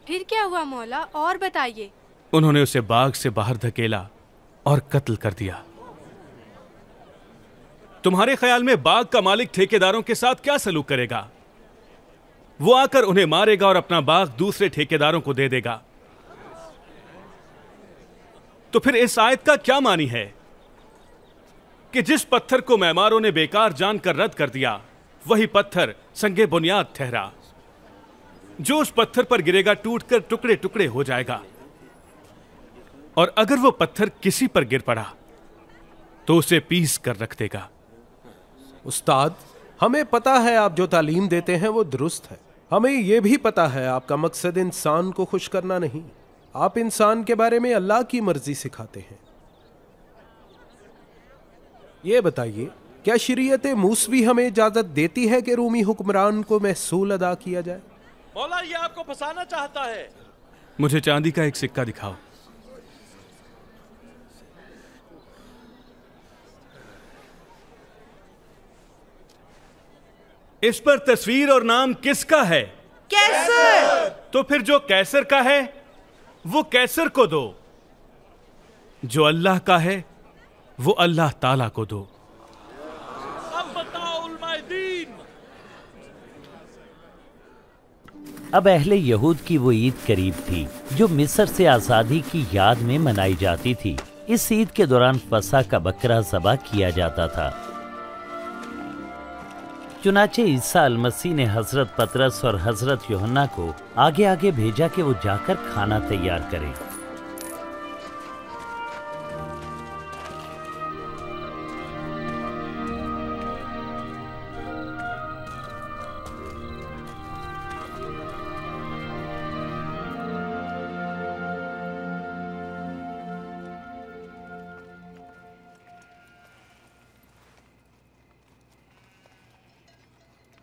फिर क्या हुआ मौला? और बताइए। उन्होंने उसे बाग से बाहर धकेला। और कत्ल कर दिया। तुम्हारे ख्याल में बाग का मालिक ठेकेदारों के साथ क्या सलूक करेगा? वो आकर उन्हें मारेगा और अपना बाग दूसरे ठेकेदारों को दे देगा। तो फिर इस आयत का क्या मानी है? कि जिस पत्थर को मैमारों ने बेकार जानकर रद्द कर दिया, वही पत्थर संगे बुनियाद ठहरा। जो उस पत्थर पर गिरेगा, टूटकर टुकड़े टुकड़े हो जाएगा। और अगर वो पत्थर किसी पर गिर पड़ा तो उसे पीस कर रख देगा। उस्ताद हमें पता है आप जो तालीम देते हैं वो दुरुस्त है। हमें यह भी पता है आपका मकसद इंसान को खुश करना नहीं। आप इंसान के बारे में अल्लाह की मर्ज़ी सिखाते हैं। ये बताइए क्या शरीयत मूसवी हमें इजाज़त देती है कि रूमी हुक्मरान को महसूल अदा किया जाए? मौला ये आपको फंसाना चाहता है। मुझे चांदी का एक सिक्का दिखाओ। इस पर तस्वीर और नाम किसका है? कैसर। तो फिर जो कैसर का है वो कैसर को दो। जो अल्लाह का है वो अल्लाह ताला को दो। अब बताओ दीन। अब अहले यहूद की वो ईद करीब थी जो मिस्र से आज़ादी की याद में मनाई जाती थी। इस ईद के दौरान फसा का बकरा जबा किया जाता था। चुनाचे ईसा अलमसी ने हज़रत पतरस और हज़रत योहन्ना को आगे आगे भेजा कि वो जाकर खाना तैयार करें।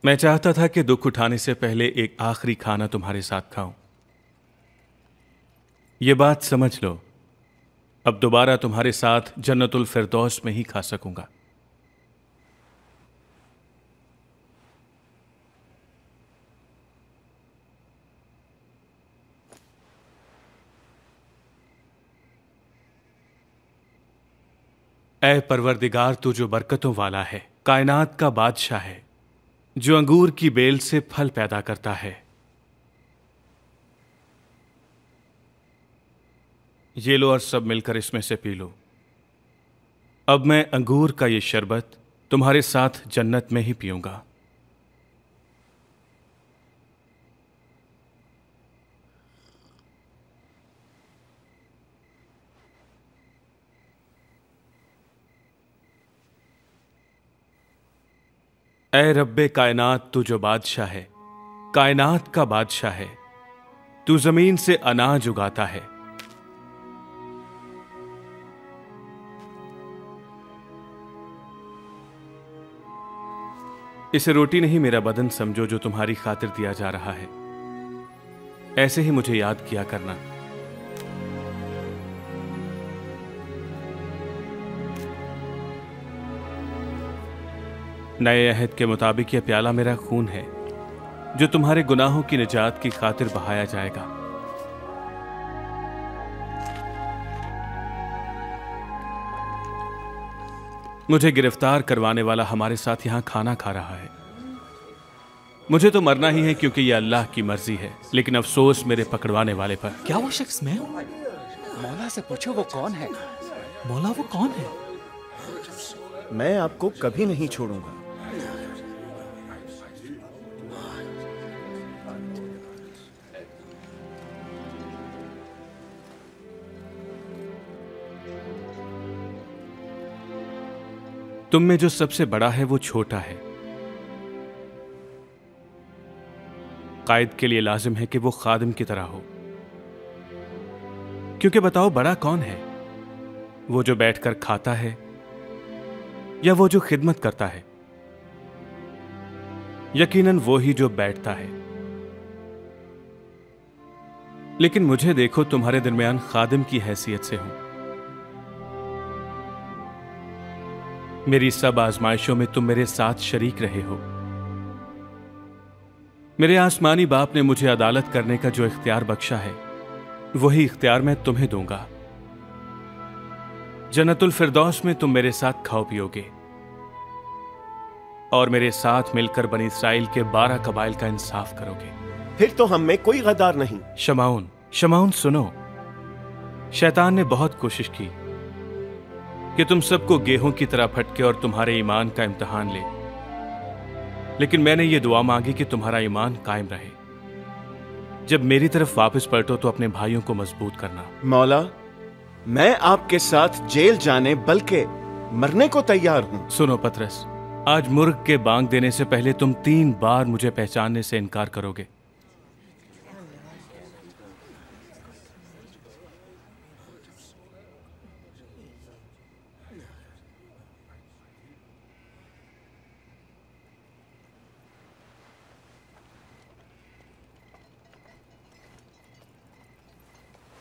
मैं चाहता था कि दुख उठाने से पहले एक आखिरी खाना तुम्हारे साथ खाऊं। ये बात समझ लो। अब दोबारा तुम्हारे साथ जन्नतुल फिरदौस में ही खा सकूँगा। ए परवरदिगार, तू जो बरकतों वाला है, कायनात का बादशाह है। जो अंगूर की बेल से फल पैदा करता है। ये लो और सब मिलकर इसमें से पी लो। अब मैं अंगूर का ये शरबत तुम्हारे साथ जन्नत में ही पीऊँगा। ए रब्बे कायनात, तू जो बादशाह है, कायनात का बादशाह है, तू ज़मीन से अनाज उगाता है। इसे रोटी नहीं मेरा बदन समझो, जो तुम्हारी खातिर दिया जा रहा है। ऐसे ही मुझे याद किया करना। नए अहद के मुताबिक यह प्याला मेरा खून है जो तुम्हारे गुनाहों की निजात की खातिर बहाया जाएगा। मुझे गिरफ़्तार करवाने वाला हमारे साथ यहाँ खाना खा रहा है। मुझे तो मरना ही है क्योंकि यह अल्लाह की मर्ज़ी है लेकिन अफसोस मेरे पकड़वाने वाले पर। क्या वो शख्स मैं हूँ? मौला से पूछो वो कौन है? मौला वो कौन है? मैं आपको कभी नहीं छोड़ूँगा। तुम में जो सबसे बड़ा है, वो छोटा है। कायद के लिए लाजिम है कि वो खादिम की तरह हो। क्योंकि बताओ, बड़ा कौन है? वो जो बैठकर खाता है, या वो जो खिदमत करता है? यकीनन वो ही जो बैठता है। लेकिन मुझे देखो, तुम्हारे दरमियान खादिम की हैसियत से हूँ। मेरी सब आजमाइशों में तुम मेरे साथ शरीक रहे हो। मेरे आसमानी बाप ने मुझे अदालत करने का जो इख्तियार बख्शा है वही इख्तियार मैं तुम्हें दूँगा। जन्नतुल फिरदौस में तुम मेरे साथ खाओ पियोगे और मेरे साथ मिलकर बनी इसराइल के बारह कबाइल का इंसाफ करोगे। फिर तो हम में कोई गदार नहीं। शमाउन शमाउन सुनो शैतान ने बहुत कोशिश की। कि तुम सबको गेहूँ की तरह फटके और तुम्हारे ईमान का इम्तहान ले। लेकिन मैंने ये दुआ मांगी कि तुम्हारा ईमान कायम रहे। जब मेरी तरफ़ वापस पलटो तो अपने भाइयों को मज़बूत करना। मौला मैं आपके साथ जेल जाने बल्कि मरने को तैयार हूँ। सुनो पत्रस आज मुर्ग के बांग देने से पहले तुम तीन बार मुझे पहचानने से इनकार करोगे।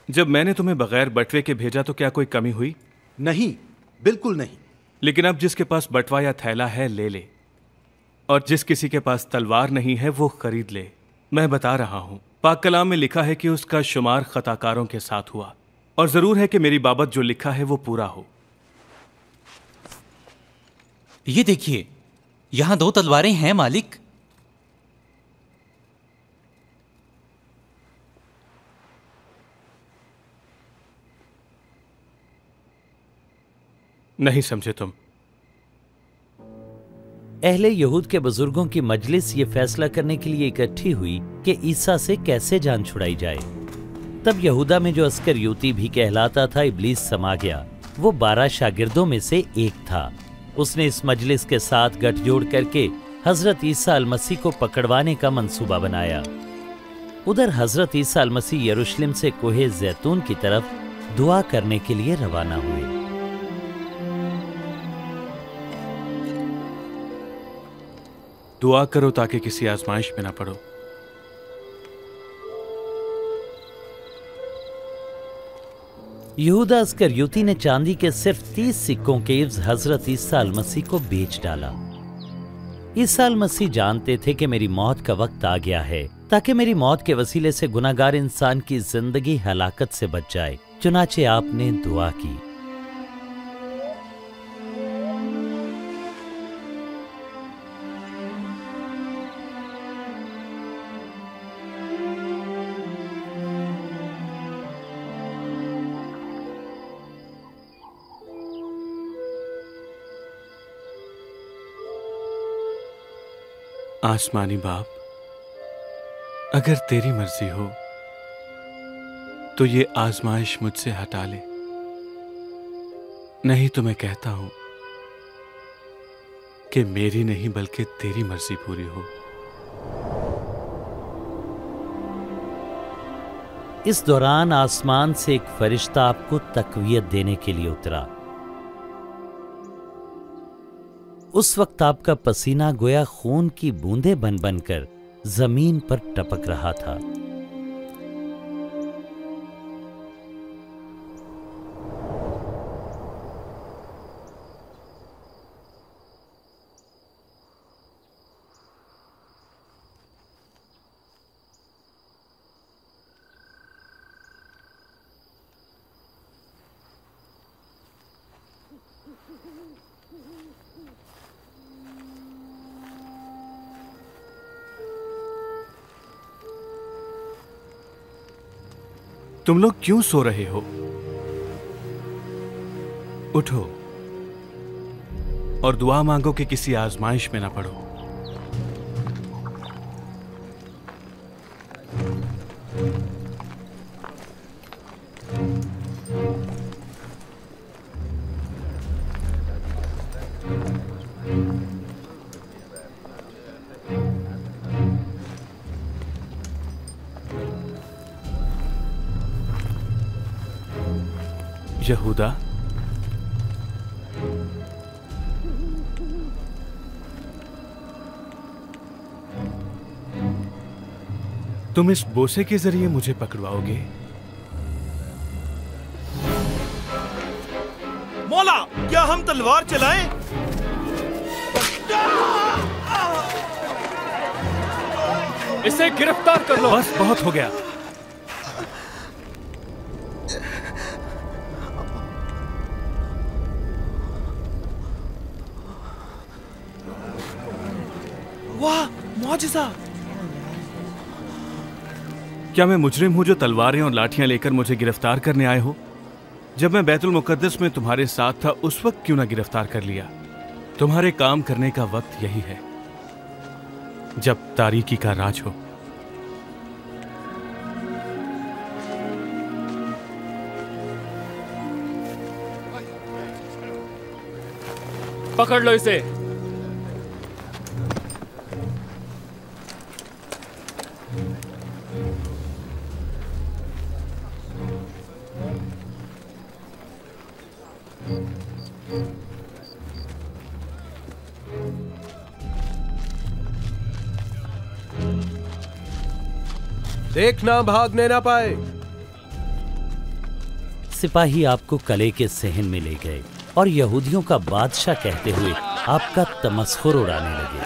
जब मैंने तुम्हें बगैर बटवे के भेजा तो क्या कोई कमी हुई? नहीं बिल्कुल नहीं। लेकिन अब जिसके पास बटवा या थैला है ले ले। और जिस किसी के पास तलवार नहीं है वो खरीद ले। मैं बता रहा हूँ पाक कलाम में लिखा है कि उसका शुमार खताकारों के साथ हुआ। और ज़रूर है कि मेरी बाबत जो लिखा है वो पूरा हो। ये देखिए यहाँ दो तलवारें हैं मालिक। नहीं समझे तुम। अहले यहूद के बुज़ुर्गों की मजलिस ये फैसला करने के लिए इकट्ठी हुई कि ईसा से कैसे जान छुड़ाई जाए। तब यहूदा में जो अस्कर युति भी कहलाता था, इब्लीस समा गया। वो बारह शागिर्दों में से एक था। उसने इस मजलिस के साथ गठजोड़ करके हज़रत ईसा अल मसीह को पकड़वाने का मंसूबा बनाया। उधर हज़रत ईसा अल मसीह यरूशलेम से कोहे जैतून की तरफ़ दुआ करने के लिए रवाना हुए। दुआ करो ताकि किसी आजमाइश में ना पड़ो। यहूदा अस्कर युति ने चांदी के सिर्फ़ तीस सिक्कों के इव्ज हज़रत ईसा मसीह को बेच डाला। ईसा मसीह जानते थे कि मेरी मौत का वक्त आ गया है, ताकि मेरी मौत के वसीले से गुनागार इंसान की ज़िंदगी हलाकत से बच जाए, चुनाचे आपने दुआ की। आसमानी बाप, अगर तेरी मर्ज़ी हो तो ये आजमाइश मुझसे हटा ले। नहीं तो मैं कहता हूँ कि मेरी नहीं, बल्कि तेरी मर्ज़ी पूरी हो। इस दौरान आसमान से एक फरिश्ता आपको तकवीत देने के लिए उतरा। उस वक्त आपका पसीना गोया खून की बूंदें बन बनकर ज़मीन पर टपक रहा था। तुम लोग क्यों सो रहे हो? उठो और दुआ मांगो कि किसी आजमाइश में ना पड़ो। तुम इस बोसे के ज़रिए मुझे पकड़वाओगे? मौला क्या हम तलवार चलाएँ? इसे गिरफ़्तार कर लो। बस बहुत हो गया। वाह मुआजिजा क्या मैं मुजरिम हूँ जो तलवारें और लाठियाँ लेकर मुझे गिरफ़्तार करने आए हो? जब मैं बैतुल मुकद्दस में तुम्हारे साथ था, उस वक्त क्यों ना गिरफ़्तार कर लिया? तुम्हारे काम करने का वक्त यही है, जब तारीकी का राज हो। पकड़ लो इसे। देखना भागने ना पाए। सिपाही आपको कले के सहन में ले गए और यहूदियों का बादशाह कहते हुए आपका तमस्खुर उड़ाने लगे।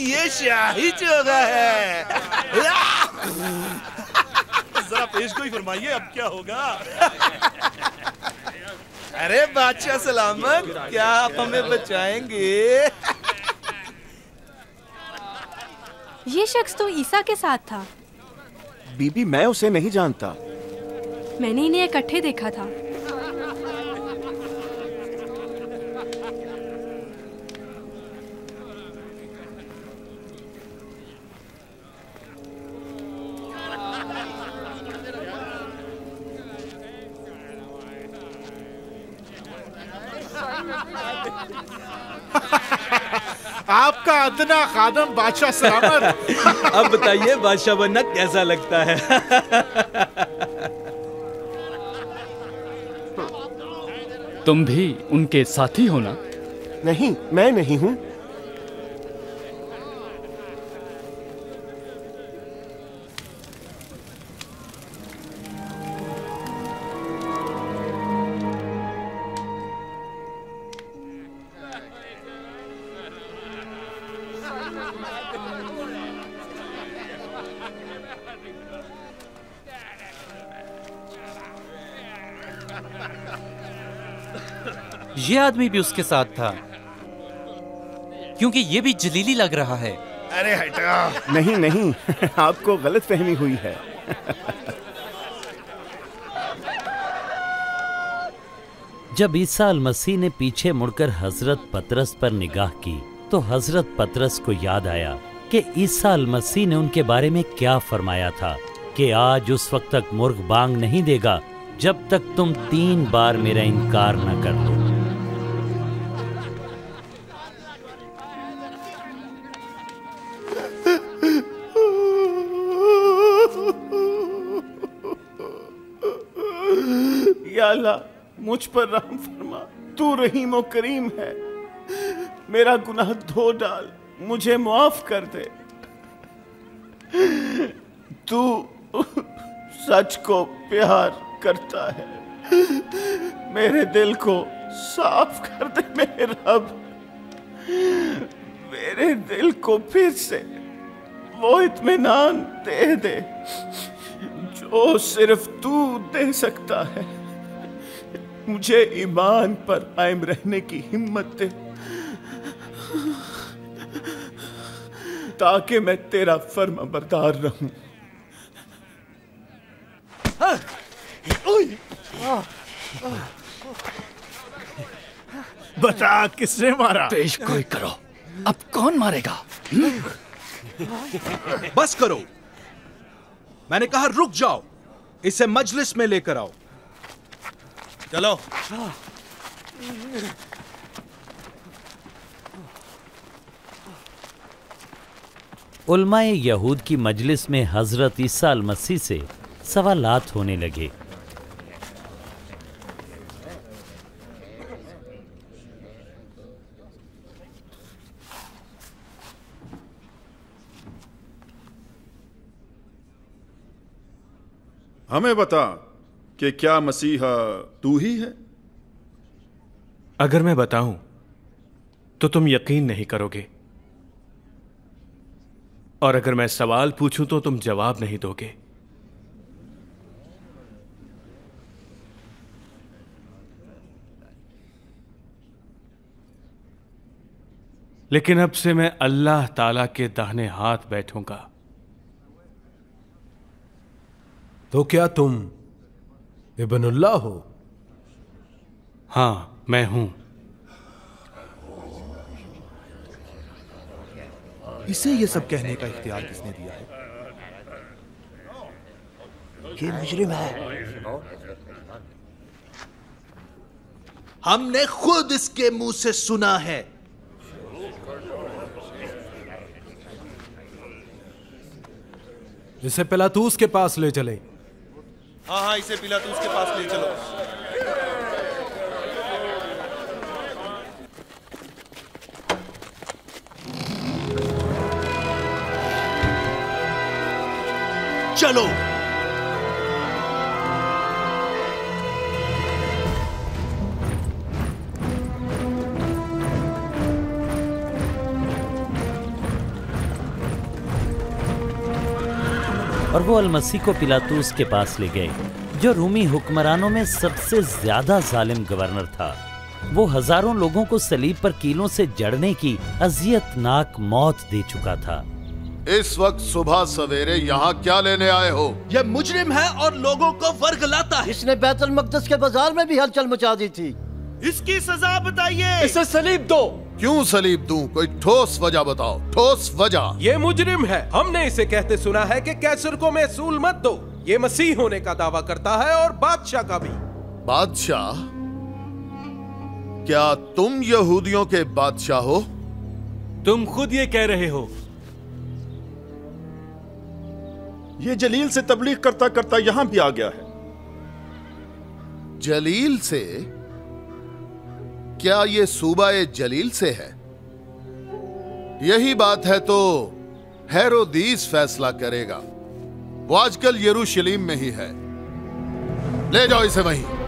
ये शाही चोगा है। जरा पेश को ही फरमाइए अब क्या होगा? अरे बादशाह सलामत क्या आप हमें बचाएँगे? ये शख्स तो ईसा के साथ था। बीबी मैं उसे नहीं जानता। मैंने इन्हें इकट्ठे देखा था आपका अदना खादम बादशाह सलामत। अब बताइए बादशाह बनना कैसा लगता है? तुम भी उनके साथी हो ना? नहीं मैं नहीं हूँ। ये आदमी भी उसके साथ था। क्योंकि ये भी जलीली लग रहा है। अरे हटा। नहीं नहीं आपको गलत फहमी हुई है। जब ईसा अल मसीह ने पीछे मुड़कर हज़रत पतरस पर निगाह की तो हज़रत पतरस को याद आया कि ईसा अल मसीह ने उनके बारे में क्या फरमाया था कि आज उस वक्त तक मुर्ग बांग नहीं देगा जब तक तुम तीन बार मेरा इनकार न कर लो अल्लाह, मुझ पर राम फरमा, तू रहीम करीम है। मेरा गुनाह धो डाल, मुझे माफ़ कर दे। तू सच को प्यार करता है। मेरे दिल को साफ़ कर दे मेरे रब। मेरे दिल को फिर से वो इत्मीनान दे दे, जो सिर्फ़ तू दे सकता है। मुझे ईमान पर कायम रहने की हिम्मत दे। ताकि मैं तेरा फर्मा बरदार रहूँ। बता किसने मारा? पेश कोई करो। अब कौन मारेगा? बस करो। मैंने कहा रुक जाओ। इसे मजलिस में लेकर आओ। चलो। उलमाए यहूद की मजलिस में हज़रत ईसा मसीह से सवालात होने लगे। हमें बता कि क्या मसीहा तू ही है? अगर मैं बताऊँ तो तुम यकीन नहीं करोगे। और अगर मैं सवाल पूछूँ तो तुम जवाब नहीं दोगे। लेकिन अब से मैं अल्लाह ताला के दाहिने हाथ बैठूँगा। तो क्या तुम इबनुल्लाह हो। हाँ मैं हूँ। इसे ये सब कहने का इख्तियार किसने दिया है? ये मुजरिम है। हमने खुद इसके मुँह से सुना है। इसे पिलातूस के पास ले चले। हाँ हाँ इसे पिला तो उसके पास ले चलो। चलो। और वो अलमसी को पिलातूस के पास ले गए जो रूमी हुक्मरानों में सबसे ज़्यादा जालिम गवर्नर था। वो हज़ारों लोगों को सलीब पर कीलों से जड़ने की अजियतनाक मौत दे चुका था। इस वक्त सुबह सवेरे यहाँ क्या लेने आए हो? ये मुजरिम है और लोगों को वर्ग लाता है। इसने बैतुल मकदस के बाज़ार में भी हलचल मचा दी थी। इसकी सजा बताइए। इसे सलीब दो। क्यों सलीब दूँ? कोई ठोस वजह बताओ ठोस वजह। ये मुजरिम है। हमने इसे कहते सुना है कि कैसर को महसूल मत दो। ये मसीह होने का दावा करता है और बादशाह का भी। बादशाह? क्या तुम यहूदियों के बादशाह हो? तुम खुद ये कह रहे हो। ये जलील से तबलीग करता करता यहाँ भी आ गया है। जलील से? क्या ये सूबा जलील से है? यही बात है तो हैरोदीस फैसला करेगा। वो आजकल यरूशलीम में ही है। ले जाओ इसे वहीं।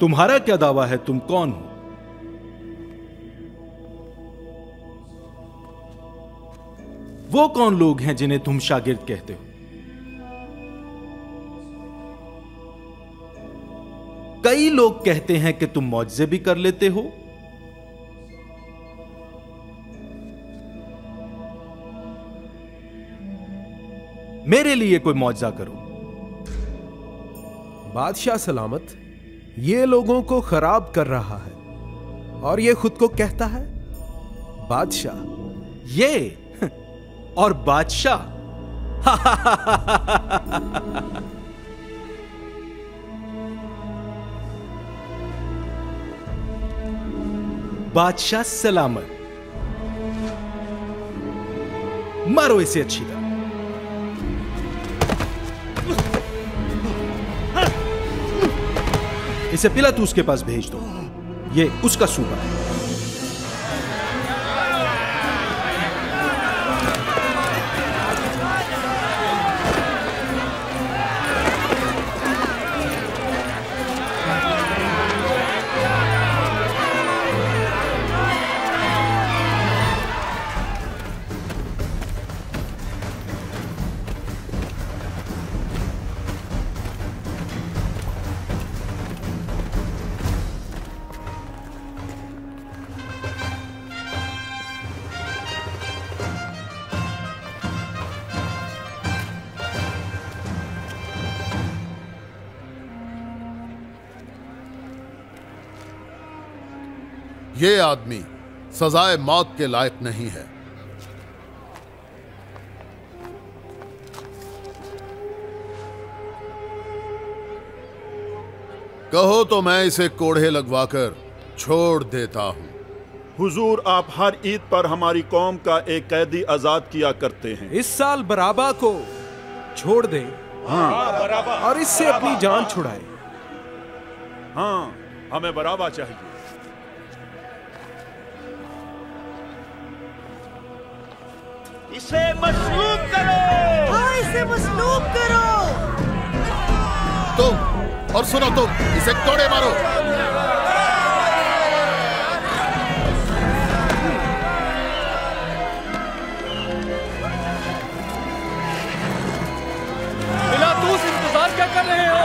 तुम्हारा क्या दावा है? तुम कौन हो? वो कौन लोग हैं जिन्हें तुम शागिर्द कहते हो? कई लोग कहते हैं कि तुम मुआवजे भी कर लेते हो। मेरे लिए कोई मुआवजा करो। बादशाह सलामत। ये लोगों को खराब कर रहा है। और ये खुद को कहता है, बादशाह, ये और बादशाह बादशाह सलामत। मारो इसे अच्छी तरह। इसे पिलातूस उसके पास भेज दो। ये उसका सूबा है। सजाए मौत के लायक नहीं है। कहो तो मैं इसे कोढ़े लगवाकर छोड़ देता हूँ। हुजूर आप हर ईद पर हमारी कौम का एक कैदी आज़ाद किया करते हैं। इस साल बराबा को छोड़ दें। हाँ। और इससे अपनी जान छुड़ाए। हाँ हमें बराबा चाहिए। इसे मसलूब करो। हाँ इसे मसलूब करो। तुम और सुनो तुम इसे तोड़े मारो। पिलातूस इंतज़ार क्या कर रहे हो?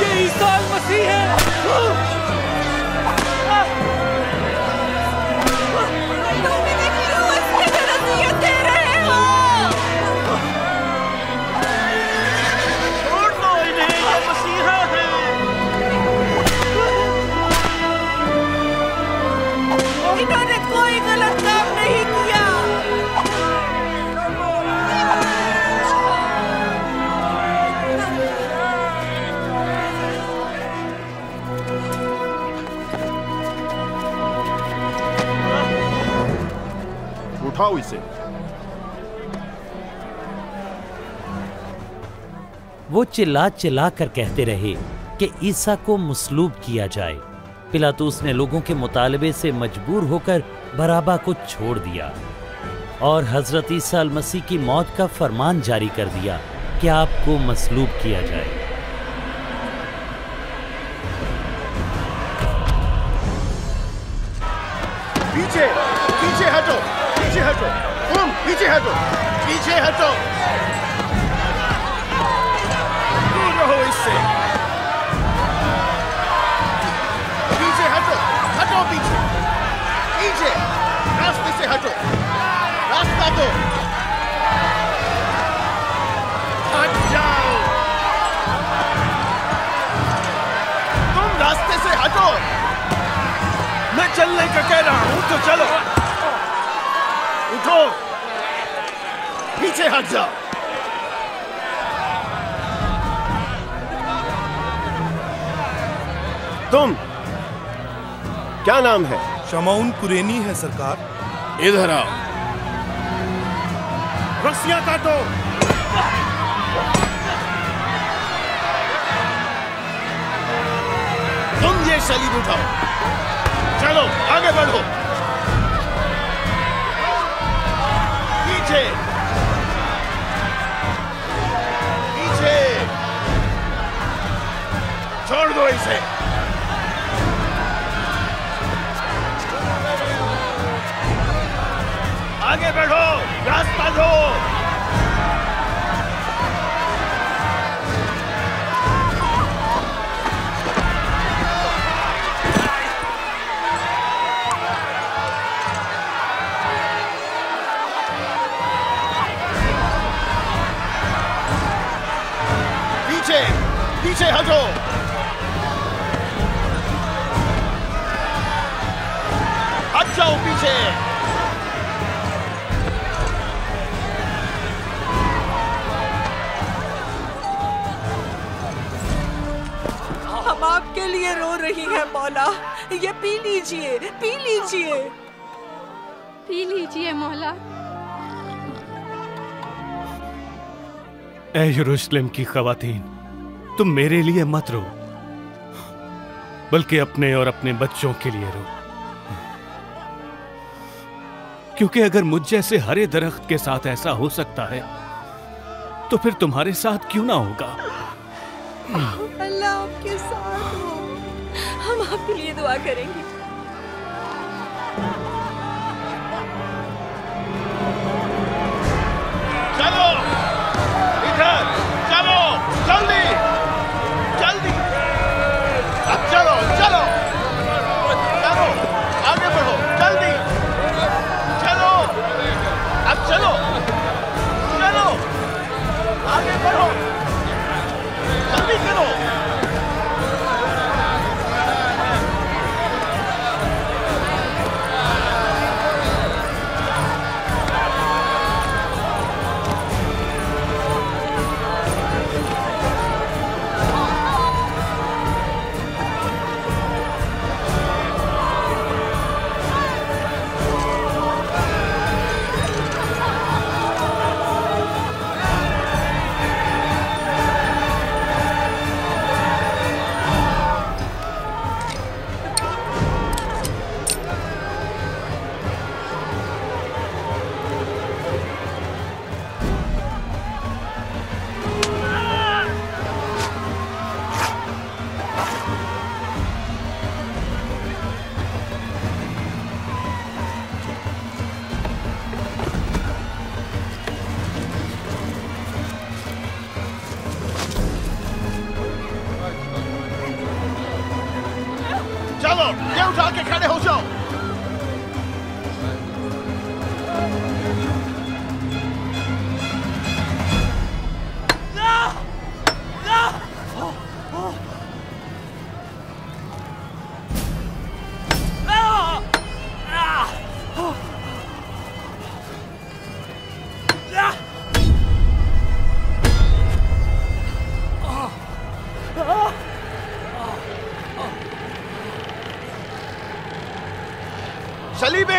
ये ईसा मसीह है। उठाओ इसे वो चिल्ला चिल्ला कर कहते रहे कि ईसा को मसलूब किया जाए। पिलातूस ने लोगों के मुतालबे से मजबूर होकर बराबा को छोड़ दिया और हज़रत ईसा अल मसीह की मौत का फरमान जारी कर दिया कि आपको मसलूब किया जाए। पीछे पीछे हटो। पीछे हटो। तुम पीछे हटो। पीछे हटो। दूर रहो इससे। पीछे हटो। हटो पीछे। पीछे। रास्ते से हटो। रास्ता दो। हट जाओ। तुम रास्ते से हटो। मैं चलने का कह रहा हूँ तो चलो। उठो पीछे हट जाओ तुम क्या नाम है? शमाउन कुरेनी है सरकार। इधर आओ। रस्सियाँ काटो। तुम ये शलीब उठाओ चलो आगे बढ़ो। पीछे पीछे छोड़ दो इसे आगे बढ़ो रास्ता दो। पीछे हटो। हट जाओ पीछे। हम आपके लिए रो रही हैं मौला। ये पी लीजिए पी लीजिए। पी लीजिए मौला। ए यरूशलेम की खवातीन तुम मेरे लिए मत रो, बल्कि अपने और अपने बच्चों के लिए रो। क्योंकि अगर मुझ जैसे हरे दरख्त के साथ ऐसा हो सकता है तो फिर तुम्हारे साथ क्यों ना होगा? अल्लाह आपके साथ हो। हम आपके लिए दुआ करेंगे।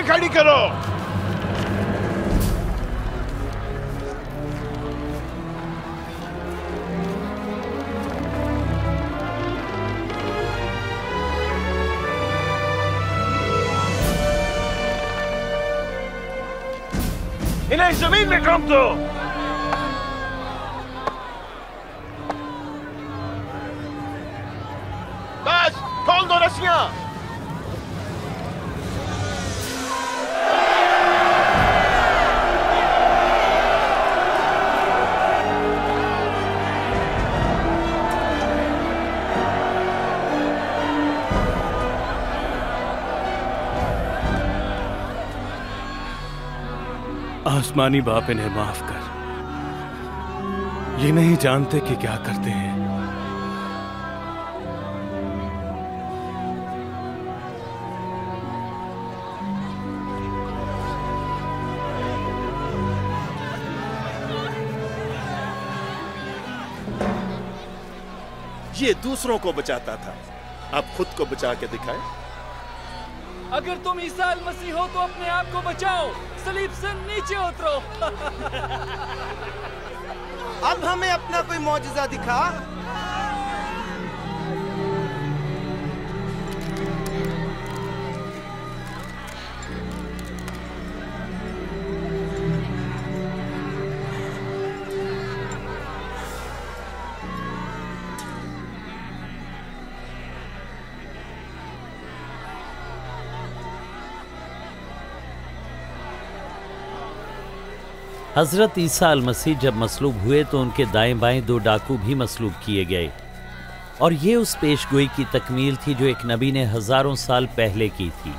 सलीबें खड़ी करो इन्हें ज़मीन में ठोक आसमानी बाप इन्हें माफ़ कर। ये नहीं जानते कि क्या करते हैं। ये दूसरों को बचाता था। अब खुद को बचा के दिखाए। अगर तुम ईसा मसीह हो तो अपने आप को बचाओ। सलीब से नीचे उतरो। अब हमें अपना कोई मौजूदा दिखा। हज़रत ईसा अल मसीह जब मसलूब हुए तो उनके दाएँ बाएँ दो डाकू भी मसलूब किए गए। और ये उस पेशगोई की तकमील थी जो एक नबी ने हज़ारों साल पहले की थी।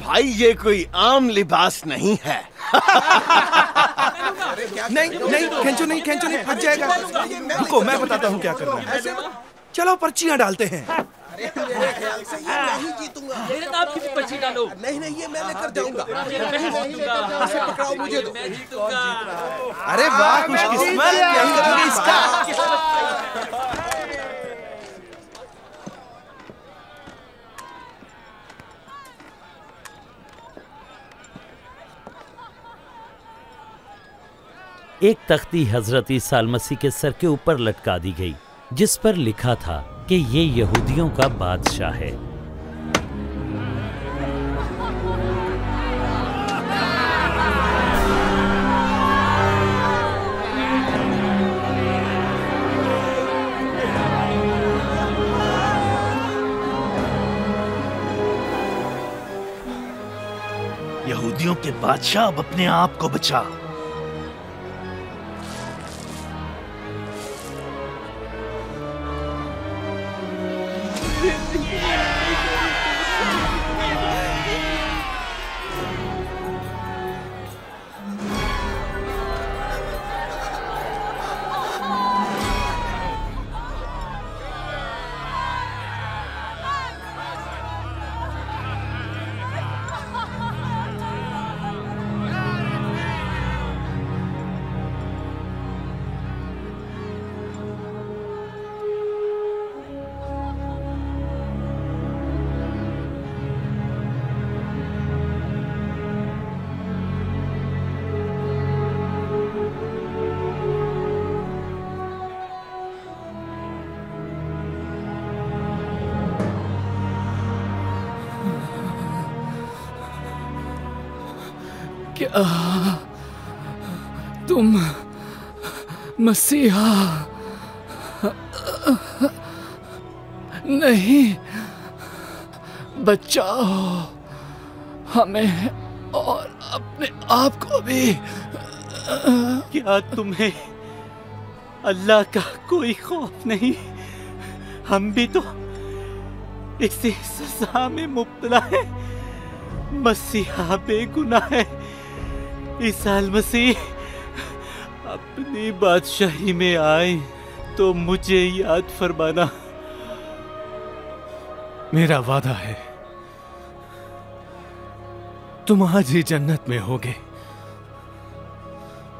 भाई ये कोई आम लिबास नहीं है। नहीं नहीं खेचो नहीं खेचो नहीं फंस जाएगा। रुको मैं बताता हूँ क्या करना है। चलो पर्चियाँ डालते हैं। मेरे नाम की भी पर्ची डालो। नहीं नहीं ये मैं लेकर जाऊँगा। इसे पकड़ाओ मुझे दो। अरे वाह खुशकिस्मत यही करोगे इसका एक तख्ती हज़रत ईसा मसीह के सर के ऊपर लटका दी गई जिस पर लिखा था कि ये यहूदियों का बादशाह है। यहूदियों के बादशाह अब अपने आप को बचा। तुम मसीहा। नहीं, बचाओ। हमें और अपने आप को भी। क्या तुम्हें अल्लाह का कोई खौफ नहीं? हम भी तो इसी सजा में मुब्तला है। मसीहा बेगुनाह है। ईसाल मसीह, अपनी बादशाही में आए तो मुझे याद फरमाना। मेरा वादा है, तुम आज ही जन्नत में होगे।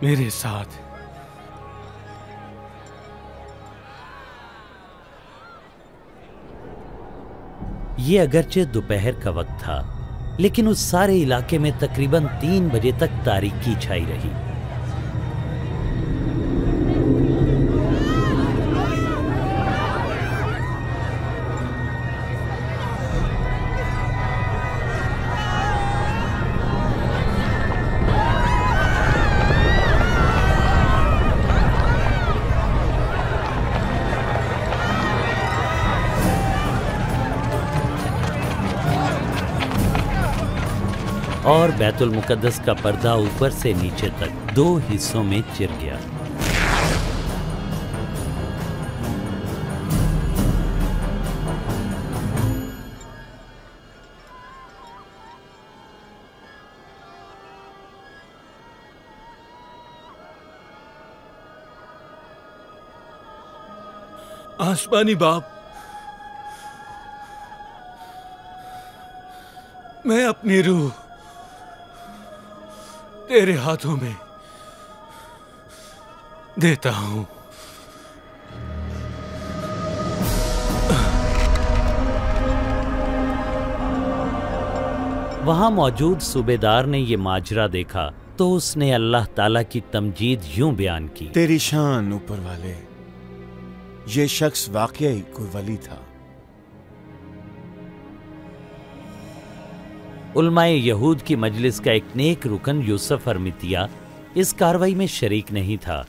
मेरे साथ। ये अगरचे दोपहर का वक्त था। लेकिन उस सारे इलाके में तकरीबन तीन बजे तक तारीखी छाई रही। और बैतुल मुकद्दस का पर्दा ऊपर से नीचे तक दो हिस्सों में चिर गया। आसमानी बाप, मैं अपनी रूह तेरे हाथों में देता हूँ। वहाँ मौजूद सूबेदार ने ये माजरा देखा तो उसने अल्लाह ताला की तमजीद यूँ बयान की। तेरी शान ऊपर वाले ये शख्स वाकई कोई वली था। उलमाए यहूद की मजलिस का एक नेक रुकन यूसुफ अरमितिया इस कार्रवाई में शरीक नहीं था।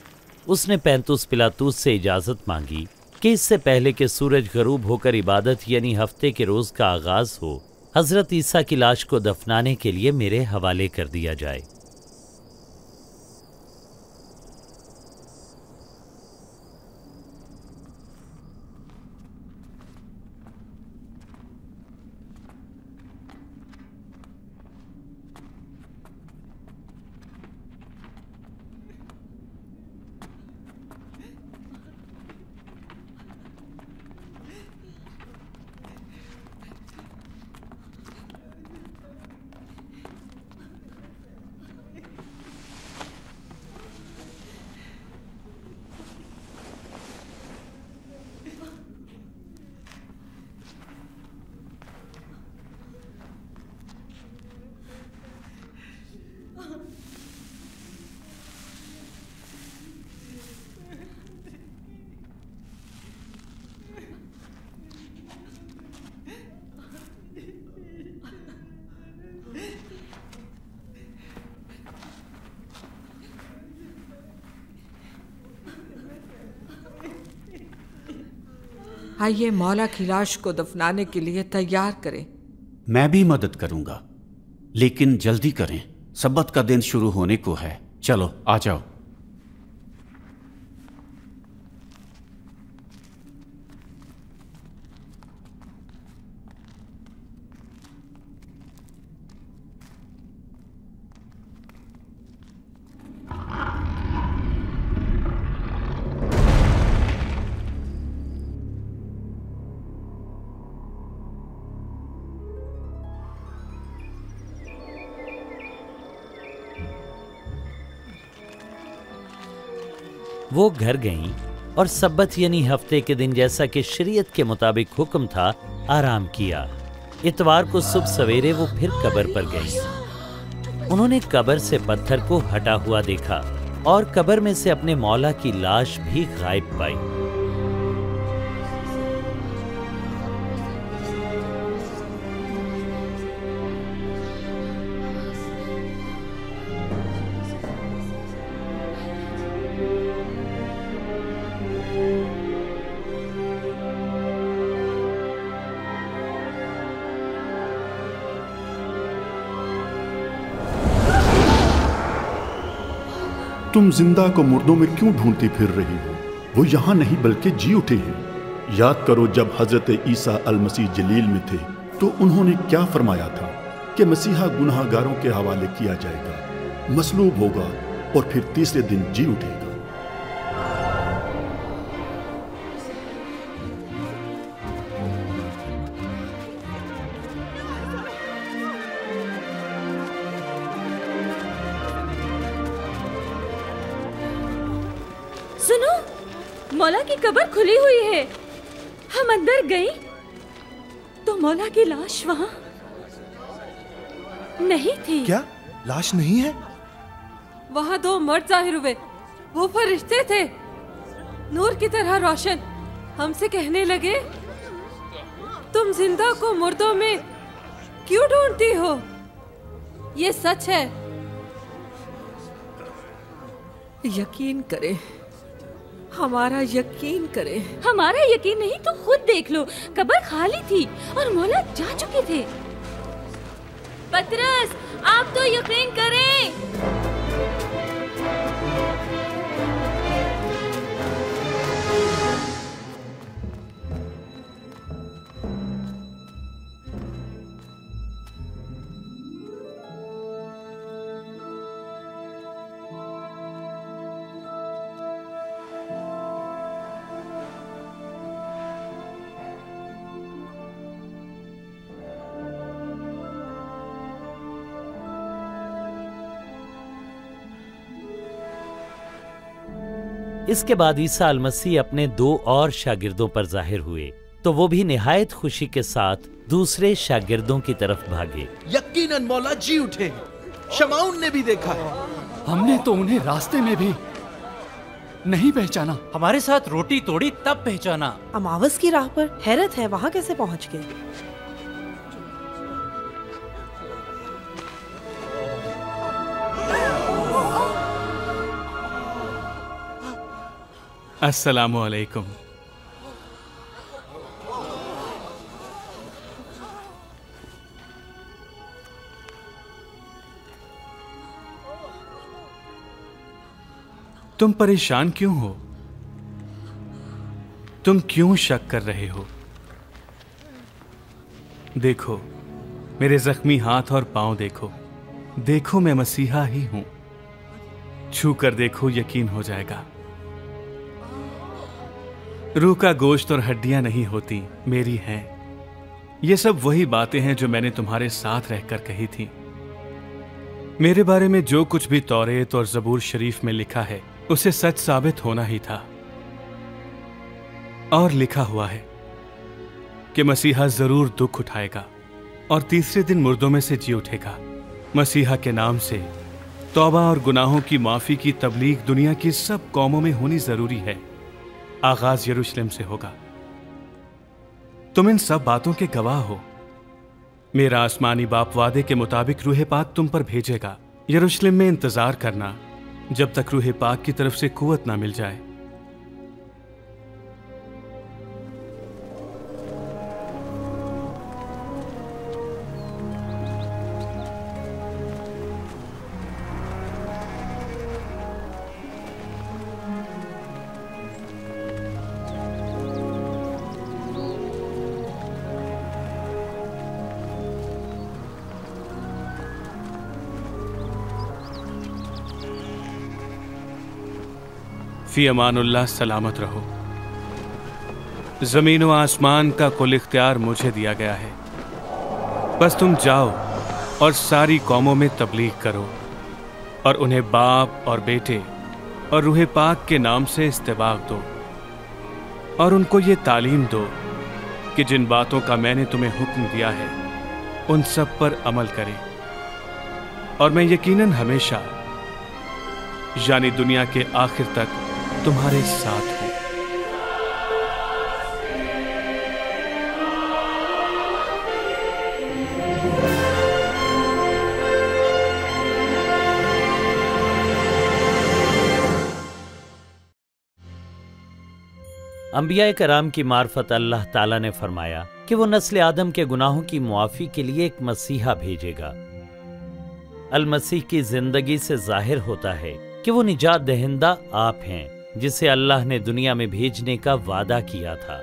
उसने पैंतुस पिलातूस से इजाज़त मांगी कि इससे पहले के सूरज गरूब होकर इबादत यानी हफ़्ते के रोज का आगाज़ हो, हज़रत ईसा की लाश को दफनाने के लिए मेरे हवाले कर दिया जाए। आइए मौला की लाश को दफनाने के लिए तैयार करें। मैं भी मदद करूँगा, लेकिन जल्दी करें। सबत का दिन शुरू होने को है। चलो, आ जाओ। घर गईं और सब्बत यानी हफ़्ते के दिन जैसा कि शरीयत के मुताबिक हुक्म था, आराम किया इतवार को सुबह सवेरे वो फिर कब्र पर गईं। उन्होंने कब्र से पत्थर को हटा हुआ देखा और कब्र में से अपने मौला की लाश भी गायब पाई तुम ज़िंदा को मुर्दों में क्यों ढूंढती फिर रही हो? वो यहाँ नहीं, बल्कि जी उठे हैं। याद करो, जब हज़रत ईसा अल मसीह जलील में थे तो उन्होंने क्या फरमाया था कि मसीहा गुनाहगारों के हवाले किया जाएगा, मसलूब होगा और फिर तीसरे दिन जी उठेगा। कब्र खुली हुई है। हम अंदर गई तो मौला की लाश वहाँ नहीं थी। क्या? लाश नहीं है? वहाँ दो मर्द ज़ाहिर हुए वो फरिश्ते थे। नूर की तरह रोशन हमसे कहने लगे तुम ज़िंदा को मुर्दों में क्यों ढूंढती हो? ये सच है। यकीन करें हमारा यकीन करें। हमारा यकीन नहीं तो खुद देख लो। कबर खाली थी और मौला जा चुके थे। पतरस, आप तो यकीन करें। इसके बाद ईसा अल मसीह अपने दो और शागिर्दों पर ज़ाहिर हुए तो वो भी निहायत खुशी के साथ दूसरे शागिर्दों की तरफ़ भागे। यकीनन मौला जी उठे शमाउन ने भी देखा है। हमने तो उन्हें रास्ते में भी नहीं पहचाना। हमारे साथ रोटी तोड़ी तब पहचाना। अमावस की राह पर हैरत है वहाँ कैसे पहुँच गए? अस्सलामु अलैकुम तुम परेशान क्यों हो? तुम क्यों शक कर रहे हो? देखो, मेरे जख्मी हाथ और पाँव देखो। देखो, मैं मसीहा ही हूँ। छू कर देखो, यकीन हो जाएगा। रूह का गोश्त और हड्डियाँ नहीं होती, मेरी हैं। ये सब वही बातें हैं जो मैंने तुम्हारे साथ रहकर कही थी। मेरे बारे में जो कुछ भी तौरेत और जबूर शरीफ में लिखा है, उसे सच साबित होना ही था। और लिखा हुआ है कि मसीहा ज़रूर दुख उठाएगा और तीसरे दिन मुर्दों में से जी उठेगा। मसीहा के नाम से तौबा और गुनाहों की माफ़ी की तबलीग दुनिया की सब कौमों में होनी ज़रूरी है। आगाज़ यरूशलेम से होगा। तुम इन सब बातों के गवाह हो। मेरा आसमानी बाप वादे के मुताबिक रूहे पाक तुम पर भेजेगा। यरूशलेम में इंतज़ार करना, जब तक रूह पाक की तरफ़ से कुवत ना मिल जाए। फ़ी अमानुल्लाह सलामत रहो। ज़मीन व आसमान का कुल इख्तियार मुझे दिया गया है। बस तुम जाओ और सारी कौमों में तबलीग करो और उन्हें बाप और बेटे और रूह पाक के नाम से इस्तेबाक दो और उनको ये तालीम दो कि जिन बातों का मैंने तुम्हें हुक्म दिया है, उन सब पर अमल करें। और मैं यकीनन हमेशा, यानी दुनिया के आखिर तक तुम्हारे साथ हूँ। अंबिया कराम की मार्फत अल्लाह ताला ने फरमाया कि वो नस्ल आदम के गुनाहों की मुआफी के लिए एक मसीहा भेजेगा। अल मसीह की ज़िंदगी से ज़ाहिर होता है कि वो निजात दहिंदा आप हैं। जिसे अल्लाह ने दुनिया में भेजने का वादा किया था।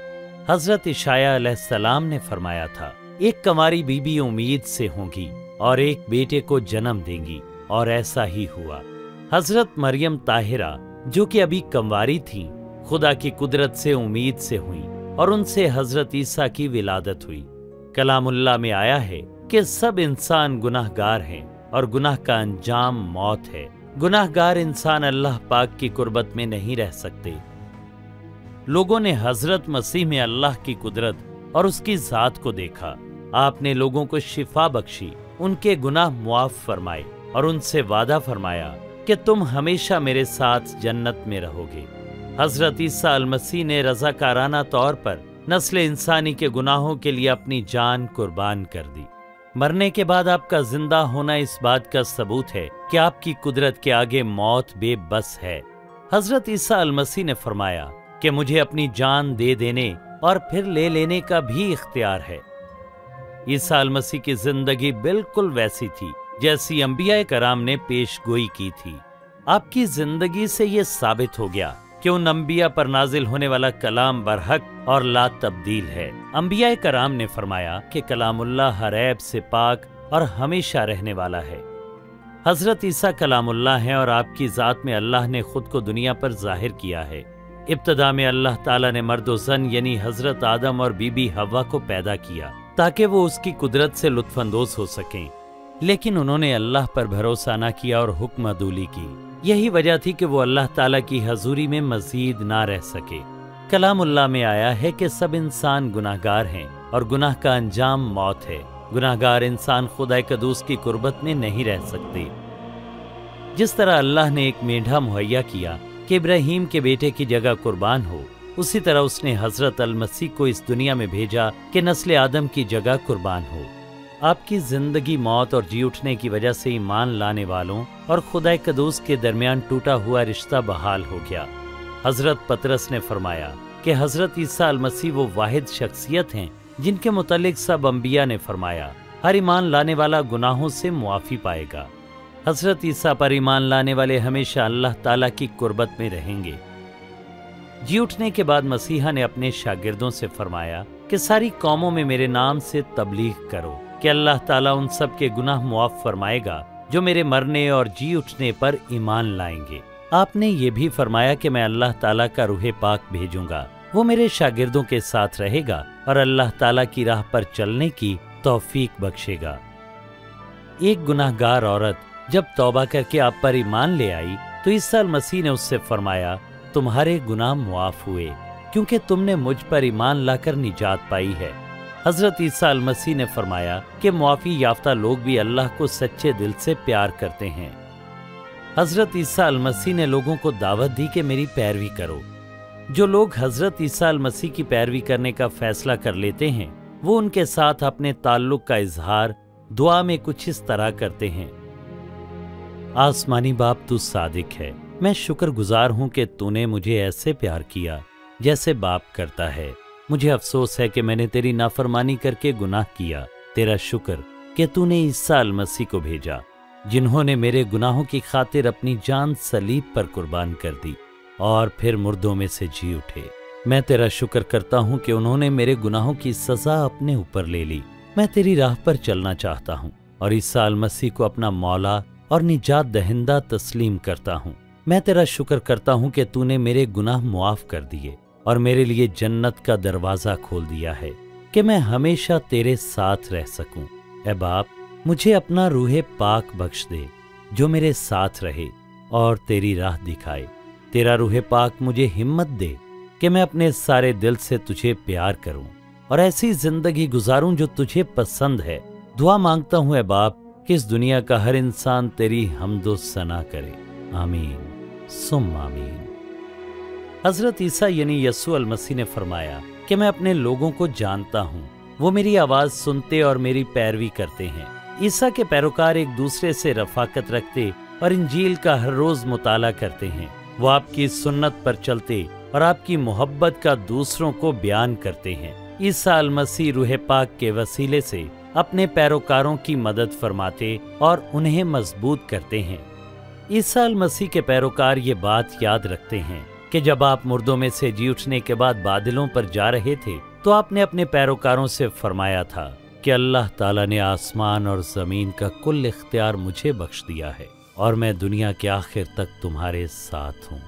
हज़रत अलैहिस्सलाम ने फरमाया था एक कमारी बीबी उम्मीद से होगी और एक बेटे को जन्म देंगी और ऐसा ही हुआ। हज़रत मरियम ताहिरा जो कि अभी कंवारी थीं, खुदा की कुदरत से उम्मीद से हुई और उनसे हज़रत ईसा की विलादत हुई। कलामुल्ला में आया है कि सब इंसान गुनाहगार हैं और गुनाह का अंजाम मौत है। गुनाहगार इंसान अल्लाह पाक की कुर्बत में नहीं रह सकते। लोगों ने हज़रत मसीह में अल्लाह की कुदरत और उसकी जात को देखा। आपने लोगों को शिफा बख्शी, उनके गुनाह मुआफ फरमाए और उनसे वादा फरमाया कि तुम हमेशा मेरे साथ जन्नत में रहोगे। हज़रत ईसा मसीह ने रजाकाराना तौर पर नस्ल इंसानी के गुनाहों के लिए अपनी जान कुर्बान कर दी। मरने के बाद आपका ज़िंदा होना इस बात का सबूत है कि आपकी कुदरत के आगे मौत बेबस है। हज़रत ईसा अल मसीह ने फरमाया कि मुझे अपनी जान दे देने और फिर ले लेने का भी इख्तियार है। ईसा अल मसीह की ज़िंदगी बिल्कुल वैसी थी, जैसी अंबिया कराम ने पेश गोई की थी। आपकी ज़िंदगी से यह साबित हो गया कि उन अंबिया पर नाजिल होने वाला कलाम बरहक और ला तब्दील है? अंबिया कराम ने फरमाया कि हर ऐब से पाक और हमेशा रहने वाला है। हज़रत ईसा कलामुल्लाह है और आपकी जात में अल्लाह ने खुद को दुनिया पर ज़ाहिर किया है। इब्तदा में अल्लाह ताला ने मर्दोजन यानी हज़रत आदम और बीबी हवा को पैदा किया, ताकि वो उसकी कुदरत से लुत्फानंदोज हो सकें। लेकिन उन्होंने अल्लाह पर भरोसा न किया और हुक्म अदूली की। यही वजह थी कि वो अल्लाह ताला की हजूरी में मजीद ना रह सके। कलामुल्ला में आया है कि सब इंसान गुनाहगार हैं और गुनाह का अंजाम मौत है। गुनाहगार इंसान खुदा कदूस की कुर्बत में नहीं रह सकते। जिस तरह अल्लाह ने एक मेढा मुहैया किया कि इब्राहिम के बेटे की जगह कुर्बान हो, उसी तरह उसने हज़रत अल मसीह को इस दुनिया में भेजा कि नस्ल आदम की जगह कुर्बान हो। आपकी ज़िंदगी मौत और जी उठने की वजह से ईमान लाने वालों और खुदा कदूस के दरमियान टूटा हुआ रिश्ता बहाल हो गया। हज़रत पतरस ने फरमाया कि हज़रत ईसा अल मसीह वो वाहिद शख्सियत हैं जिनके मुतालिक सब अंबिया ने फरमाया, हर ईमान लाने वाला गुनाहों से मुआफ़ी पाएगा। हज़रत ईसा पर ईमान लाने वाले हमेशा अल्लाह ताला की कुर्बत में रहेंगे। जी उठने के बाद मसीहा ने अपने शागिर्दों से फरमाया कि सारी कौमों में मेरे नाम से तबलीग करो। कि अल्लाह ताला उन सब के गुनाह मुआफ फरमाएगा, जो मेरे मरने और जी उठने पर ईमान लाएँगे। आपने ये भी फरमाया कि मैं अल्लाह ताला का रूह पाक भेजूँगा। वो मेरे शागिर्दों के साथ रहेगा और अल्लाह ताला की राह पर चलने की तौफीक बख्शेगा। एक गुनाहगार औरत जब तौबा करके आप पर ईमान ले आई तो इस साल मसीह ने उससे फरमाया, तुम्हारे गुनाह मुआफ हुए, क्योंकि तुमने मुझ पर ईमान लाकर निजात पाई है। हज़रत ईसा मसीह ने फरमाया कि मुआफ़ी याफ्ता लोग भी अल्लाह को सच्चे दिल से प्यार करते हैं। हज़रत ईसा मसीह ने लोगों को दावत दी कि मेरी पैरवी करो। जो लोग हज़रत ईसा मसीह की पैरवी करने का फैसला कर लेते हैं, वो उनके साथ अपने ताल्लुक का इजहार, दुआ में कुछ इस तरह करते हैं। आसमानी बाप, तू सादिक है। मैं शुक्रगुजार हूँ कि तूने मुझे ऐसे प्यार किया, जैसे बाप करता है। मुझे अफसोस है कि मैंने तेरी नाफरमानी करके गुनाह किया। तेरा शुक्र कि तूने ईसा मसीह को भेजा, जिन्होंने मेरे गुनाहों की खातिर अपनी जान सलीब पर कुर्बान कर दी और फिर मुर्दों में से जी उठे। मैं तेरा शुक्र करता हूँ कि उन्होंने मेरे गुनाहों की सजा अपने ऊपर ले ली। मैं तेरी राह पर चलना चाहता हूँ और ईसा मसीह को अपना मौला और निजात दहिंदा तस्लीम करता हूँ। मैं तेरा शुक्र करता हूँ कि तूने मेरे गुनाह मुआफ कर दिए। और मेरे लिए जन्नत का दरवाज़ा खोल दिया है कि मैं हमेशा तेरे साथ रह सकूँ। ए बाप, मुझे अपना रूह पाक बख्श दे, जो मेरे साथ रहे और तेरी राह दिखाए। तेरा रूह पाक मुझे हिम्मत दे कि मैं अपने सारे दिल से तुझे प्यार करूँ और ऐसी ज़िंदगी गुजारूं जो तुझे पसंद है। दुआ माँगता हूँ ए बाप, कि इस दुनिया का हर इंसान तेरी हमदो सना करे। आमीन। सुम आमीन। हज़रत ईसा यानी यसु अल मसीह ने फरमाया कि मैं अपने लोगों को जानता हूँ। वो मेरी आवाज़ सुनते और मेरी पैरवी करते हैं। ईसा के पैरोकार एक दूसरे से रफाकत रखते और इंजील का हर रोज मुताला करते हैं। वो आपकी सुन्नत पर चलते और आपकी मोहब्बत का दूसरों को बयान करते हैं। ईसा अल मसीह रूह पाक के वसीले से अपने पैरोकारों की मदद फरमाते और उन्हें मज़बूत करते हैं। ईसा अल मसीह के पैरोकार ये बात याद रखते हैं। कि जब आप मुर्दों में से जी उठने के बाद बादलों पर जा रहे थे तो आपने अपने पैरोकारों से फरमाया था कि अल्लाह ताला ने आसमान और ज़मीन का कुल इख्तियार मुझे बख्श दिया है और मैं दुनिया के आखिर तक तुम्हारे साथ हूँ।